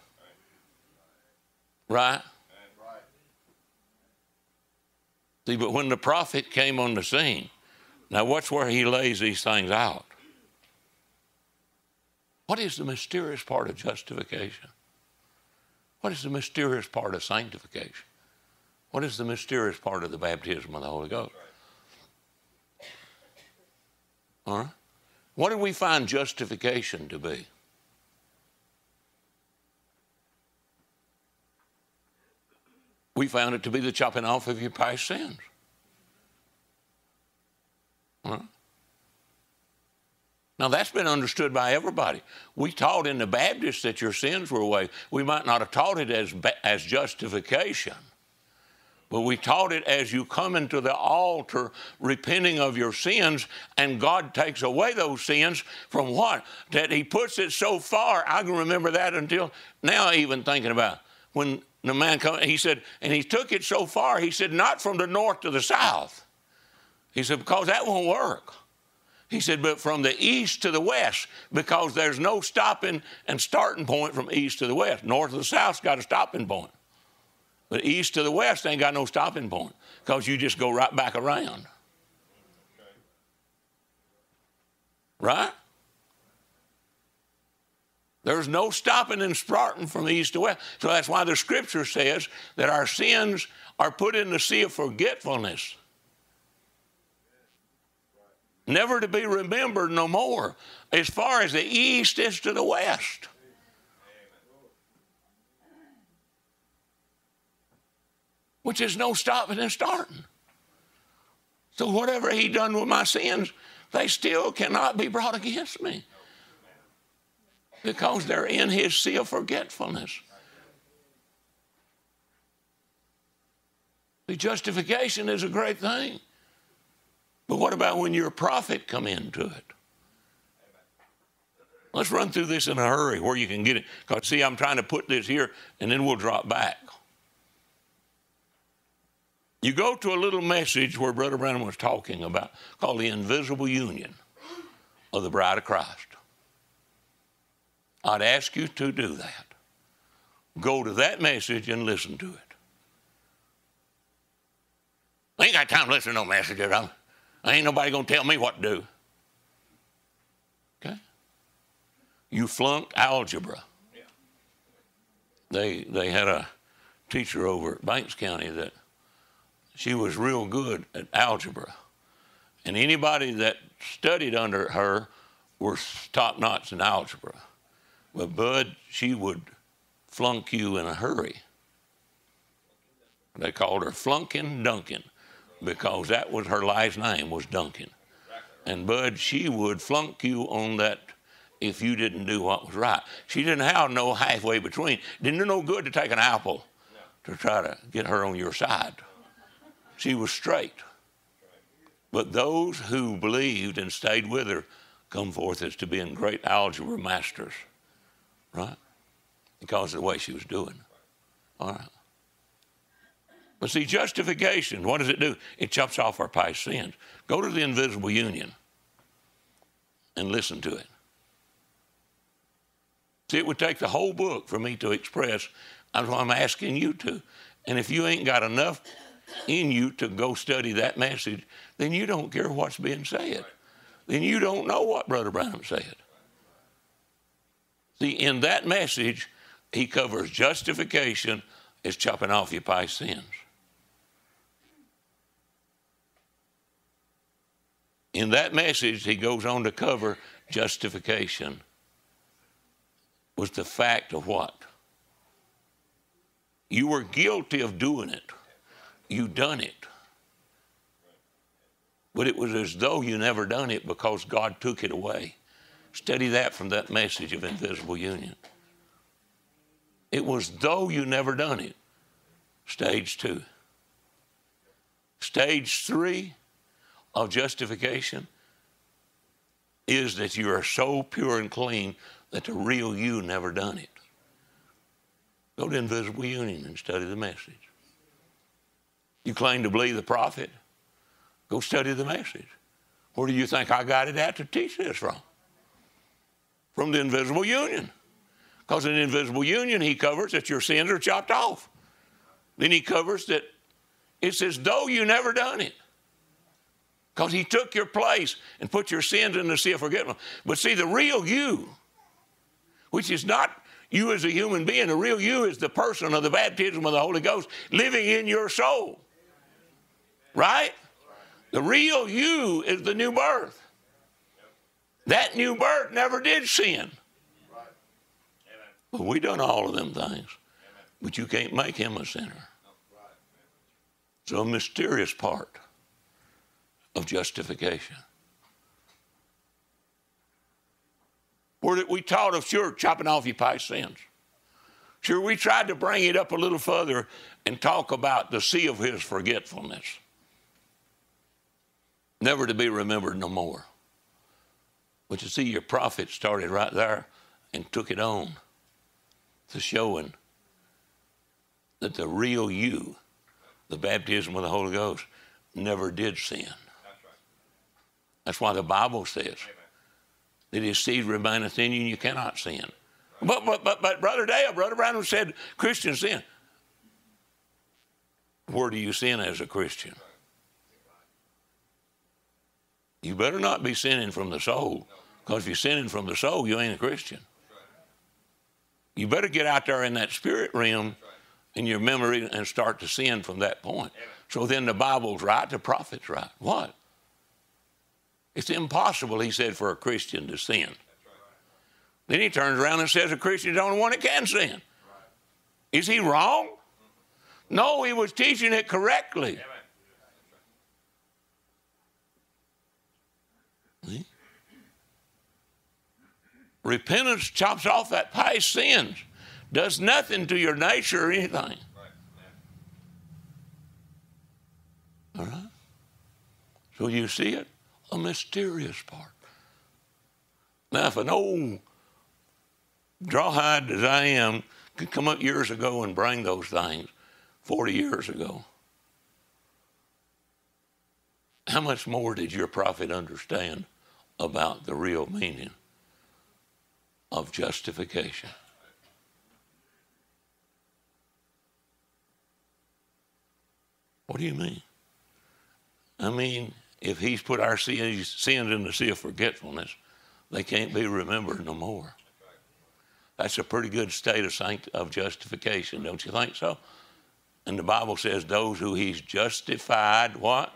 Right? See, but when the prophet came on the scene, now watch where he lays these things out. What is the mysterious part of justification? What is the mysterious part of sanctification? What is the mysterious part of the baptism of the Holy Ghost? All right? What do we find justification to be? We found it to be the chopping off of your past sins. Now, that's been understood by everybody. We taught in the Baptist that your sins were away. We might not have taught it as, as justification, but we taught it as you come into the altar repenting of your sins, and God takes away those sins from what? That He puts it so far. I can remember that until now, even thinking about it. When the man come, he said, and he took it so far, he said, not from the north to the south. He said, because that won't work. He said, but from the east to the west, because there's no stopping and starting point from east to the west. North to the south's got a stopping point. But east to the west ain't got no stopping point because you just go right back around. Right? There's no stopping and starting from east to west. So that's why the scripture says that our sins are put in the sea of forgetfulness never to be remembered no more, as far as the east is to the west. Which is no stopping and starting. So whatever he done with my sins, they still cannot be brought against me. Because they're in his sea of forgetfulness. The justification is a great thing. But what about when your prophet come into it? Let's run through this in a hurry where you can get it. Because, see, I'm trying to put this here and then we'll drop back. You go to a little message where Brother Branham was talking about called the invisible union of the bride of Christ. I'd ask you to do that. Go to that message and listen to it. I ain't got time to listen to no message. I'm, Ain't nobody going to tell me what to do. Okay? You flunked algebra. Yeah. They, they had a teacher over at Banks County that she was real good at algebra. And anybody that studied under her were top notch in algebra. But Bud, she would flunk you in a hurry. They called her Flunkin' Duncan because that was her last name was Duncan. And Bud, she would flunk you on that if you didn't do what was right. She didn't have no halfway between. Didn't do no good to take an apple to try to get her on your side. She was straight. But those who believed and stayed with her come forth as to being great algebra masters, right? Because of the way she was doing. All right. But see, justification, what does it do? It chops off our past sins. Go to the invisible union and listen to it. See, it would take the whole book for me to express. I'm asking you to. And if you ain't got enough in you to go study that message, then you don't care what's being said. Then you don't know what Brother Branham said. See, in that message, he covers justification as chopping off your past sins. In that message, he goes on to cover justification was the fact of what? You were guilty of doing it. You done it. But it was as though you never done it because God took it away. Study that from that message of invisible union. It was though you never done it. Stage two. Stage three of justification is that you are so pure and clean that the real you never done it. Go to Invisible Union and study the message. You claim to believe the prophet, go study the message. Where do you think I got it at to teach this from? From the Invisible Union. Because in the Invisible Union, he covers that your sins are chopped off. Then he covers that it's as though you never done it. Because he took your place and put your sins in the sea of forgetfulness. But see, the real you, which is not you as a human being, the real you is the person of the baptism of the Holy Ghost living in your soul. Right? The real you is the new birth. That new birth never did sin. But we done all of them things. But you can't make him a sinner. It's a mysterious part of justification. Where we taught of sure chopping off your past sins. Sure, we tried to bring it up a little further and talk about the sea of his forgetfulness. Never to be remembered no more. But you see, your prophet started right there and took it on to showing that the real you, the baptism of the Holy Ghost, never did sin. That's why the Bible says that his seed remaineth in you and you cannot sin. But, but, but, but Brother Dale, Brother Branham said Christian sin. Where do you sin as a Christian? You better not be sinning from the soul, because if you're sinning from the soul, you ain't a Christian. You better get out there in that spirit realm in your memory and start to sin from that point. So then the Bible's right, the prophet's right. What? It's impossible, he said, for a Christian to sin. Then he turns around and says a Christian is the only one that can sin. Is he wrong? No, he was teaching it correctly. Repentance chops off that past sins, does nothing to your nature or anything. All right? So you see it? A mysterious part. Now, if an old drawhide as I am could come up years ago and bring those things 40 years ago, how much more did your prophet understand about the real meaning of justification? What do you mean? I mean, if he's put our sins, in the sea of forgetfulness, they can't be remembered no more. That's a pretty good state of, sanct- of justification, don't you think so? And the Bible says, those who he's justified, what?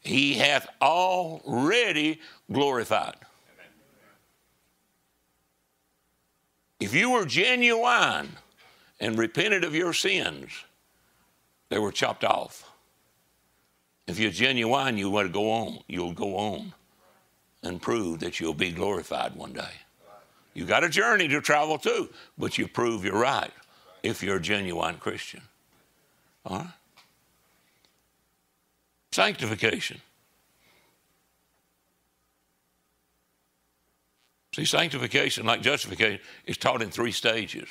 He hath already glorified. If you were genuine and repented of your sins, they were chopped off. If you're genuine, you want to go on. You'll go on and prove that you'll be glorified one day. You got a journey to travel too, but you prove you're right if you're a genuine Christian. All right? Sanctification. See, sanctification, like justification, is taught in three stages.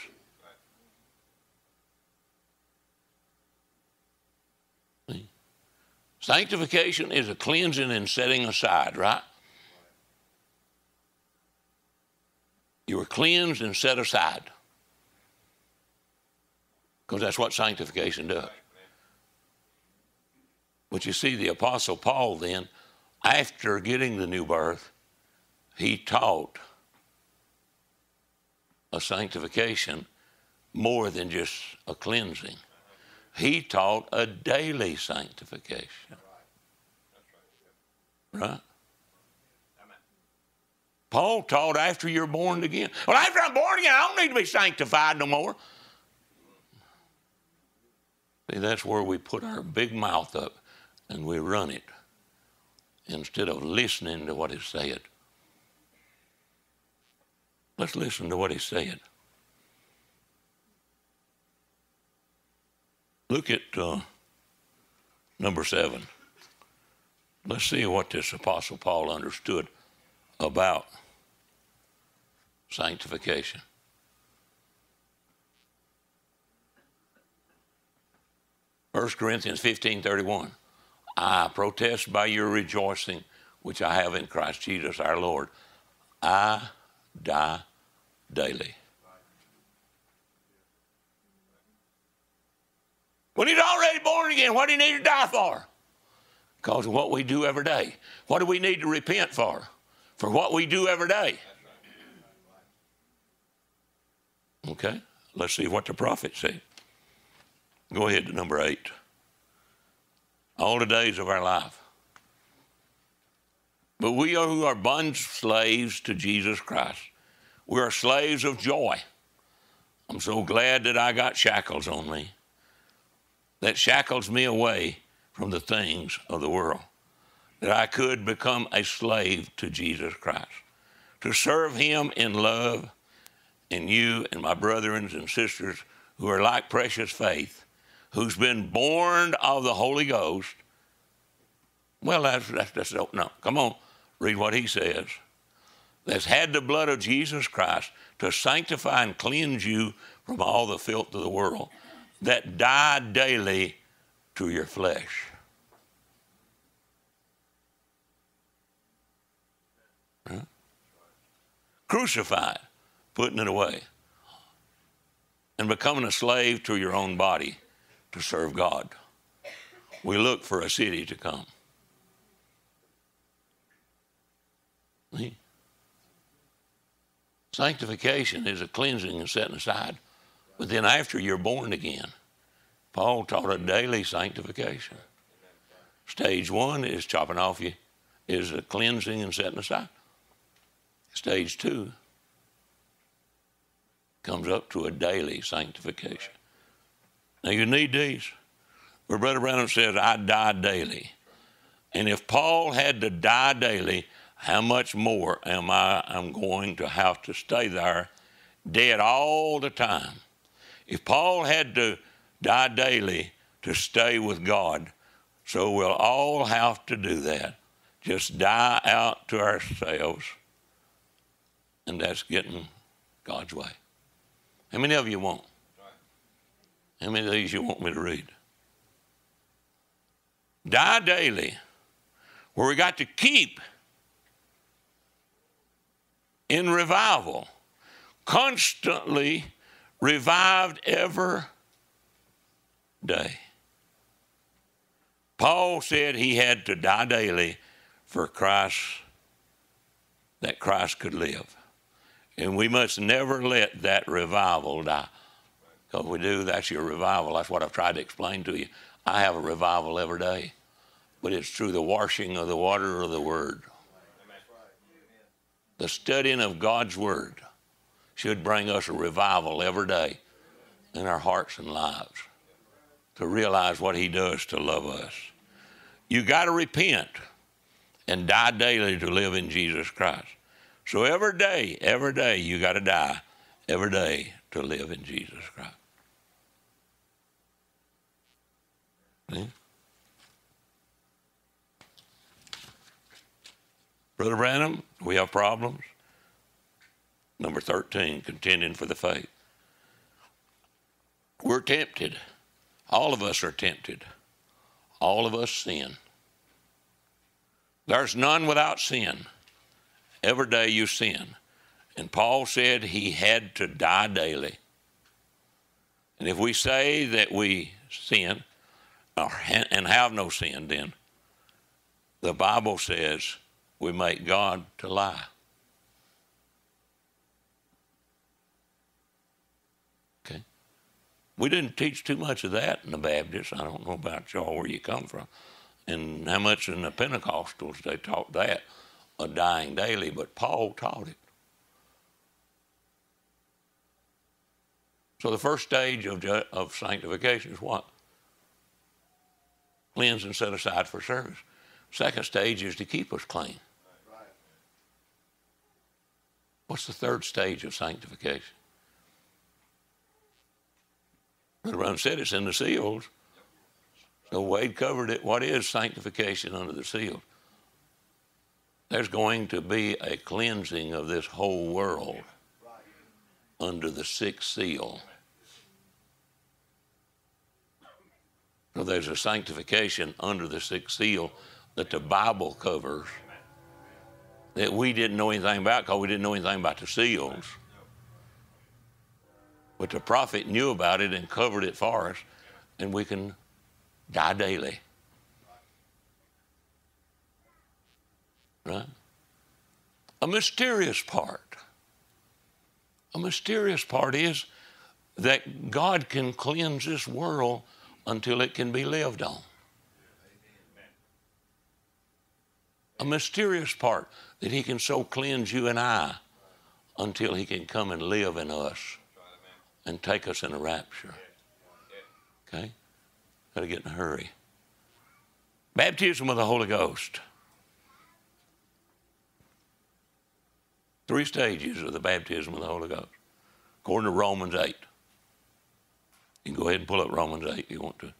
Sanctification is a cleansing and setting aside, right? You were cleansed and set aside. Because that's what sanctification does. But you see, the Apostle Paul then, after getting the new birth, he taught a sanctification more than just a cleansing. He taught a daily sanctification. Right? Paul taught after you're born again. Well, after I'm born again, I don't need to be sanctified no more. See, that's where we put our big mouth up and we run it instead of listening to what is said. Let's listen to what he said. Look at uh, number seven. Let's see what this Apostle Paul understood about sanctification. First Corinthians 15 31. I protest by your rejoicing, which I have in Christ Jesus our Lord. I die daily. When he's already born again, what do you need to die for? Because of what we do every day. What do we need to repent for? For what we do every day. Okay, let's see what the prophet said. Go ahead to number eight. All the days of our life. But we are who are bond slaves to Jesus Christ. We are slaves of joy. I'm so glad that I got shackles on me. That shackles me away from the things of the world. That I could become a slave to Jesus Christ. To serve Him in love, and you and my brethren and sisters who are like precious faith who's been born of the Holy Ghost. Well, that's, that's, that's no, come on, read what he says. That's had the blood of Jesus Christ to sanctify and cleanse you from all the filth of the world, that died daily to your flesh. Crucified, putting it away, and becoming a slave to your own body to serve God. We look for a city to come. See? Sanctification is a cleansing and setting aside. But then after you're born again, Paul taught a daily sanctification. Stage one is chopping off you, is a cleansing and setting aside. Stage two comes up to a daily sanctification. Now you need these. Where Brother Branham says, I die daily. And if Paul had to die daily, how much more am I I'm going to have to stay there dead all the time? If Paul had to die daily to stay with God, so we'll all have to do that. Just die out to ourselves. And that's getting God's way. How many of you want? How many of these you want me to read? Die daily, where we got to keep in revival, constantly revived every day. Paul said he had to die daily for Christ, that Christ could live. And we must never let that revival die. Because we do, that's your revival. That's what I've tried to explain to you. I have a revival every day, but it's through the washing of the water of the Word. The studying of God's Word should bring us a revival every day in our hearts and lives to realize what He does to love us. You got to repent and die daily to live in Jesus Christ. So every day, every day, you got to die every day to live in Jesus Christ. See? Brother Branham, we have problems. Number 13, contending for the faith. We're tempted. All of us are tempted. All of us sin. There's none without sin. Every day you sin. And Paul said he had to die daily. And if we say that we sin, and have no sin, then the Bible says we make God to lie. Okay. We didn't teach too much of that in the Baptists. I don't know about y'all where you come from and how much in the Pentecostals they taught that, of dying daily, but Paul taught it. So the first stage of, of sanctification is what? Cleanse and set aside for service. Second stage is to keep us clean. What's the third stage of sanctification? Brown said it's in the seals. So Wade covered it. What is sanctification under the seals? There's going to be a cleansing of this whole world under the sixth seal. So there's a sanctification under the sixth seal that the Bible covers that we didn't know anything about because we didn't know anything about the seals. But the prophet knew about it and covered it for us, and we can die daily. Right? A mysterious part. A mysterious part is that God can cleanse this world until it can be lived on. A mysterious part that He can so cleanse you and I until He can come and live in us and take us in a rapture. Okay? Got to get in a hurry. Baptism of the Holy Ghost. Three stages of the baptism of the Holy Ghost, according to Romans 8. You can go ahead and pull up Romans 8 if you want to.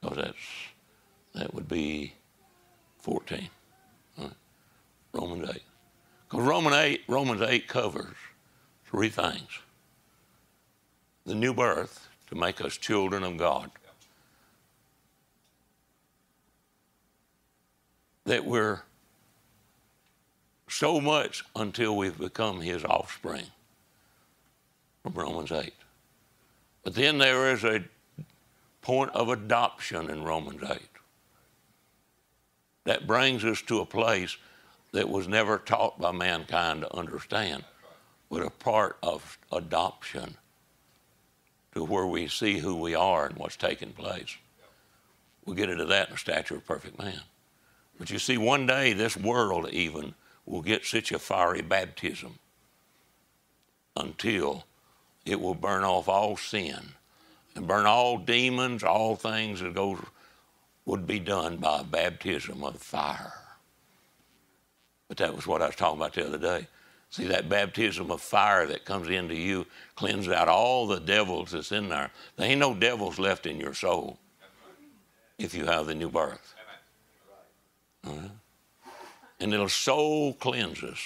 Because that's, that would be 14. Romans 8. Because Romans 8, Romans 8 covers three things the new birth to make us children of God, that we're so much until we've become his offspring from Romans 8. But then there is a point of adoption in Romans 8 that brings us to a place that was never taught by mankind to understand, but a part of adoption to where we see who we are and what's taking place. We'll get into that in the stature of perfect man. But you see, one day this world even will get such a fiery baptism until it will burn off all sin and burn all demons, all things that goes would be done by baptism of fire. But that was what I was talking about the other day. See, that baptism of fire that comes into you cleanses out all the devils that's in there. There ain't no devils left in your soul if you have the new birth. Right? And it'll so cleanse us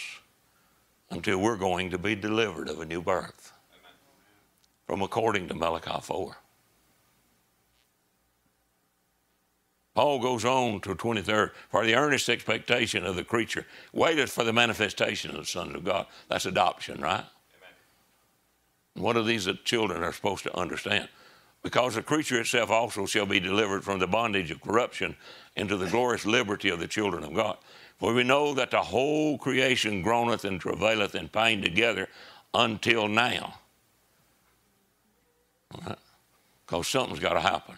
until we're going to be delivered of a new birth. From according to Malachi 4. Paul goes on to 23rd, for the earnest expectation of the creature waiteth for the manifestation of the sons of God. That's adoption, right? What are these that children are supposed to understand? Because the creature itself also shall be delivered from the bondage of corruption into the glorious liberty of the children of God. For we know that the whole creation groaneth and travaileth in pain together until now. Because something's got to happen.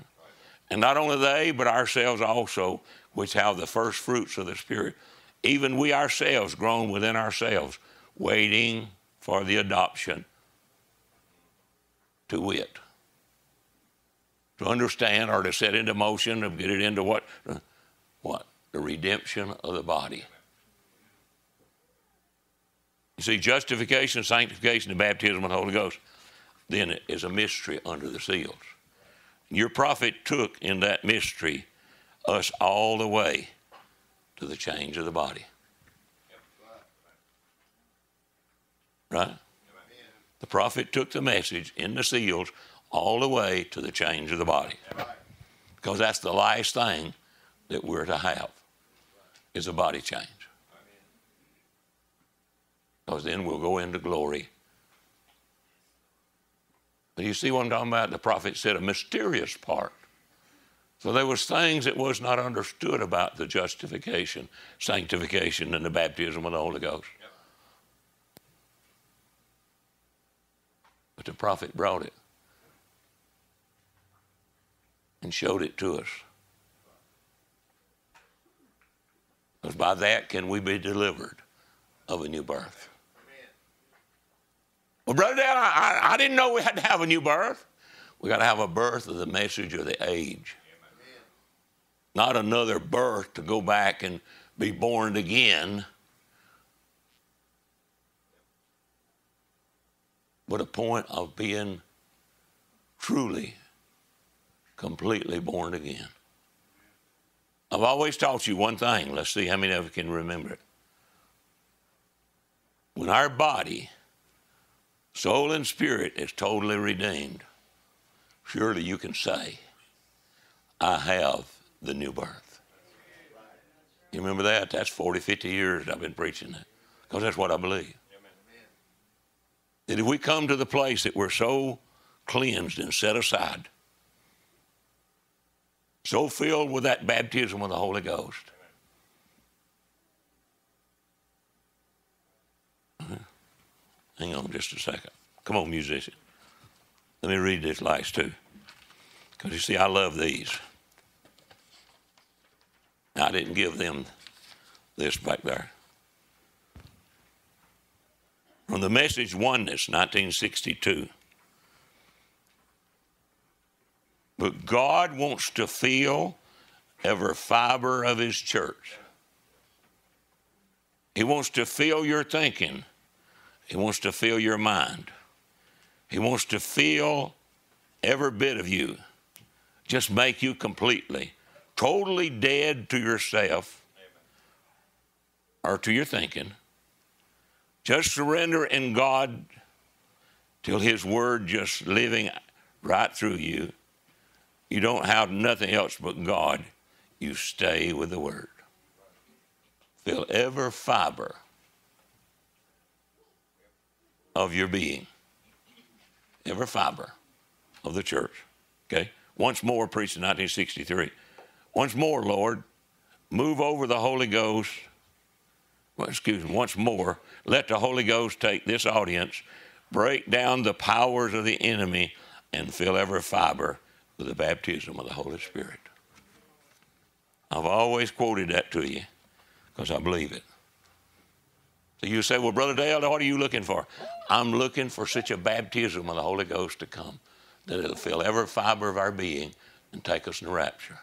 And not only they, but ourselves also, which have the first fruits of the Spirit, even we ourselves groan within ourselves, waiting for the adoption to wit. To understand or to set into motion, to get it into what? What? The redemption of the body. You see, justification, sanctification, and baptism of the Holy Ghost then it is a mystery under the seals. Your prophet took in that mystery us all the way to the change of the body. Right? The prophet took the message in the seals all the way to the change of the body. Because that's the last thing that we're to have is a body change. Because then we'll go into glory you see what I'm talking about? The prophet said a mysterious part So there was things that was not understood about the justification, sanctification, and the baptism of the Holy Ghost. But the prophet brought it and showed it to us. Because by that can we be delivered of a new birth. Well, Brother Dale, I, I, I didn't know we had to have a new birth. We got to have a birth of the message of the age. Not another birth to go back and be born again, but a point of being truly, completely born again. I've always taught you one thing. Let's see how many of you can remember it. When our body, soul, and spirit is totally redeemed, surely you can say, I have the new birth. You remember that? That's 40, 50 years I've been preaching that because that's what I believe. That if we come to the place that we're so cleansed and set aside, so filled with that baptism of the Holy Ghost, hang on just a second. Come on, musician. Let me read this last two. Because you see, I love these. I didn't give them this back there. From the message Oneness, 1962. But God wants to feel every fiber of His church. He wants to feel your thinking. He wants to fill your mind. He wants to fill every bit of you. Just make you completely, totally dead to yourself or to your thinking. Just surrender in God till His Word just living right through you. You don't have nothing else but God. You stay with the Word. Feel every fiber of your being, every fiber of the church. Okay? Once more, preached in 1963. Once more, Lord, move over the Holy Ghost. Well, excuse me, once more, let the Holy Ghost take this audience, break down the powers of the enemy, and fill every fiber with the baptism of the Holy Spirit. I've always quoted that to you because I believe it. So you say, Well, Brother Dale, what are you looking for? I'm looking for such a baptism of the Holy Ghost to come that it'll fill every fiber of our being and take us in the rapture.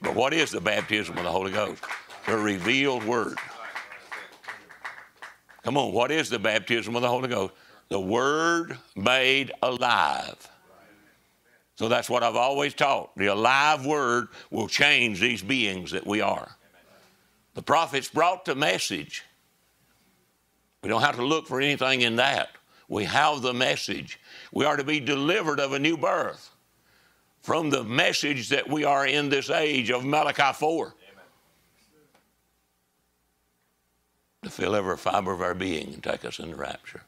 But what is the baptism of the Holy Ghost? The revealed Word. Come on, what is the baptism of the Holy Ghost? The Word made alive. So that's what I've always taught. The alive Word will change these beings that we are. The prophets brought the message. We don't have to look for anything in that. We have the message. We are to be delivered of a new birth from the message that we are in this age of Malachi 4. To fill every fiber of our being and take us into rapture.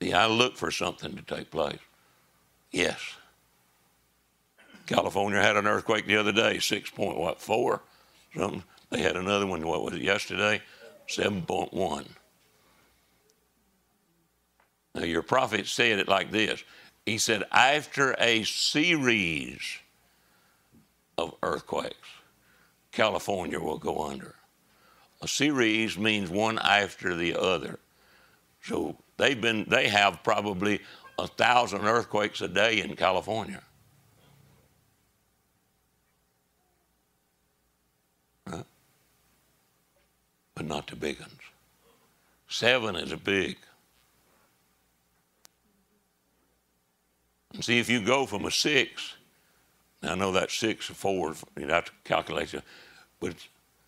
See, I look for something to take place. Yes. California had an earthquake the other day, six point what four, something. They had another one. What was it yesterday? Seven point one. Now your prophet said it like this. He said, after a series of earthquakes, California will go under. A series means one after the other. So they've been they have probably a thousand earthquakes a day in California. But not the big ones. Seven is a big. And see, if you go from a six, now I know that's six or four, you have to calculate it, but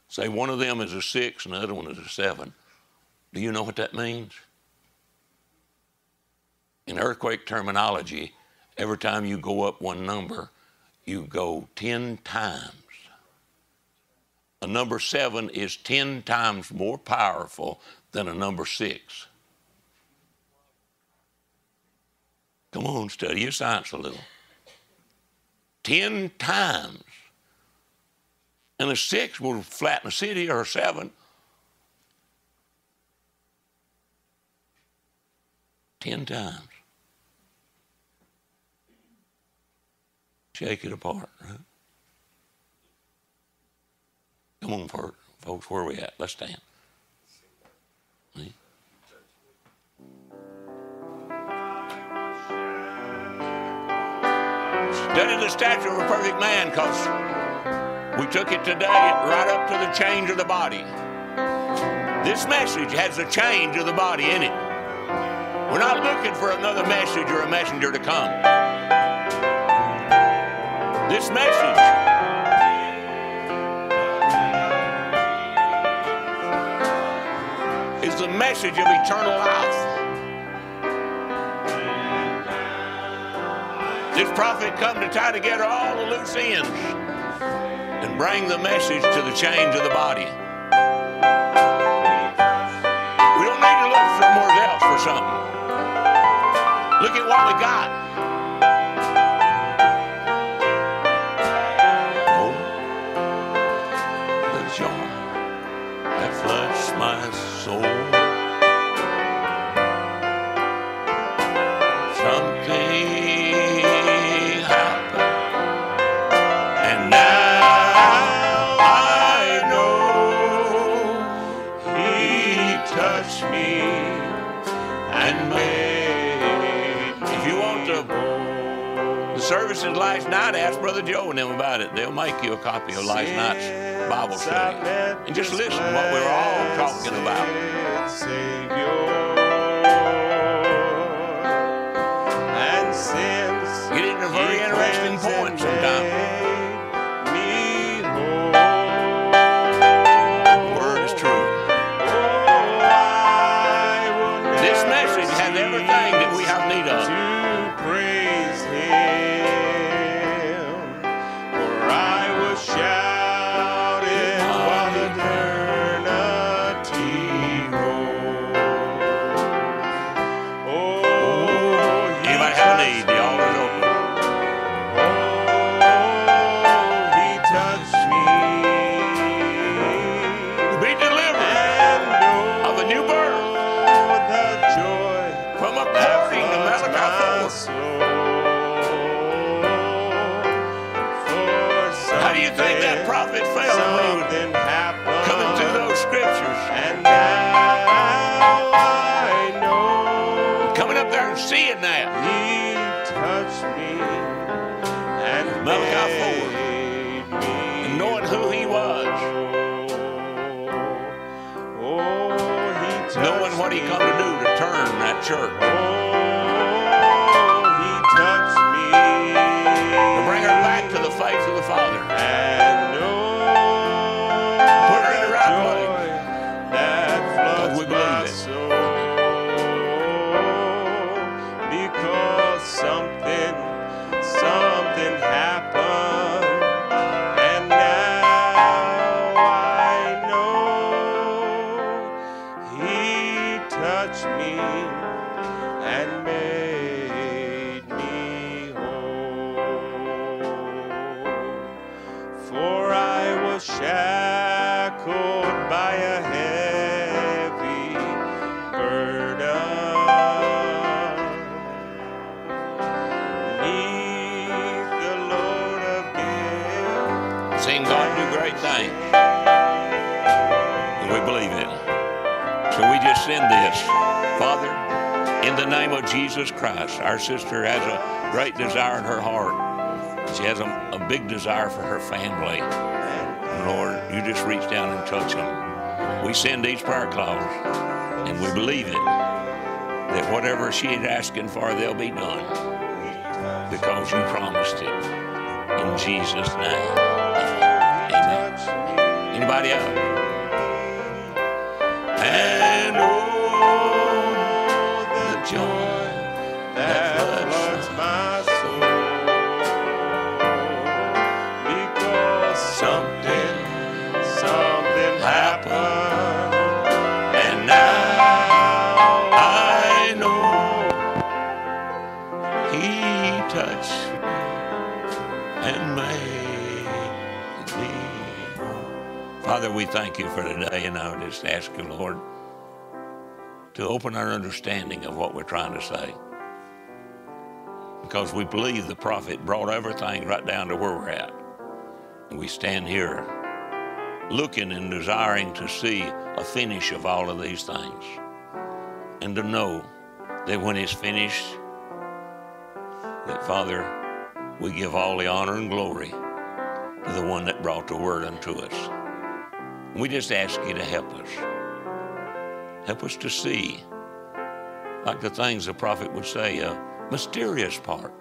say one of them is a six and the other one is a seven. Do you know what that means? In earthquake terminology, every time you go up one number, you go 10 times. A number seven is 10 times more powerful than a number six. Come on, study your science a little. Ten times. And a six will flatten a city, or a seven. Ten times. Shake it apart, right? Come on, folks, where are we at? Let's stand. Study the stature of a perfect man because we took it today right up to the change of the body. This message has a change of the body in it. We're not looking for another message or a messenger to come. This message message of eternal life. This prophet come to tie together all the loose ends and bring the message to the change of the body. We don't need to look somewhere else for something. Look at what we got. Make you a copy of last night's Bible study, and just listen to what we're all talking about. Get into a very interesting point sometime. Seeing God do great things. And we believe it. So we just send this. Father, in the name of Jesus Christ, our sister has a great desire in her heart. She has a, a big desire for her family. Lord, you just reach down and touch them. We send these prayer cloths, and we believe it that whatever she is asking for, they'll be done because you promised it. In Jesus' name. Anybody? And Father, we thank you for today, and I would just ask you, Lord, to open our understanding of what we're trying to say. Because we believe the prophet brought everything right down to where we're at. And we stand here looking and desiring to see a finish of all of these things. And to know that when it's finished, that Father, we give all the honor and glory to the one that brought the word unto us. We just ask you to help us. Help us to see, like the things the prophet would say, a mysterious part.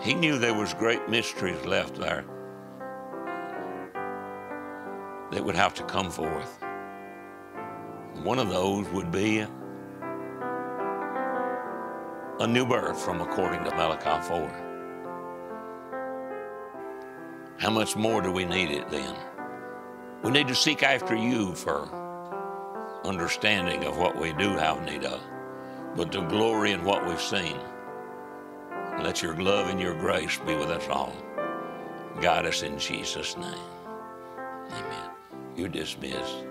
He knew there was great mysteries left there that would have to come forth. One of those would be a new birth from according to Malachi 4. How much more do we need it then? We need to seek after you for understanding of what we do have need of, but to glory in what we've seen. Let your love and your grace be with us all. Guide us in Jesus' name. Amen. You're dismissed.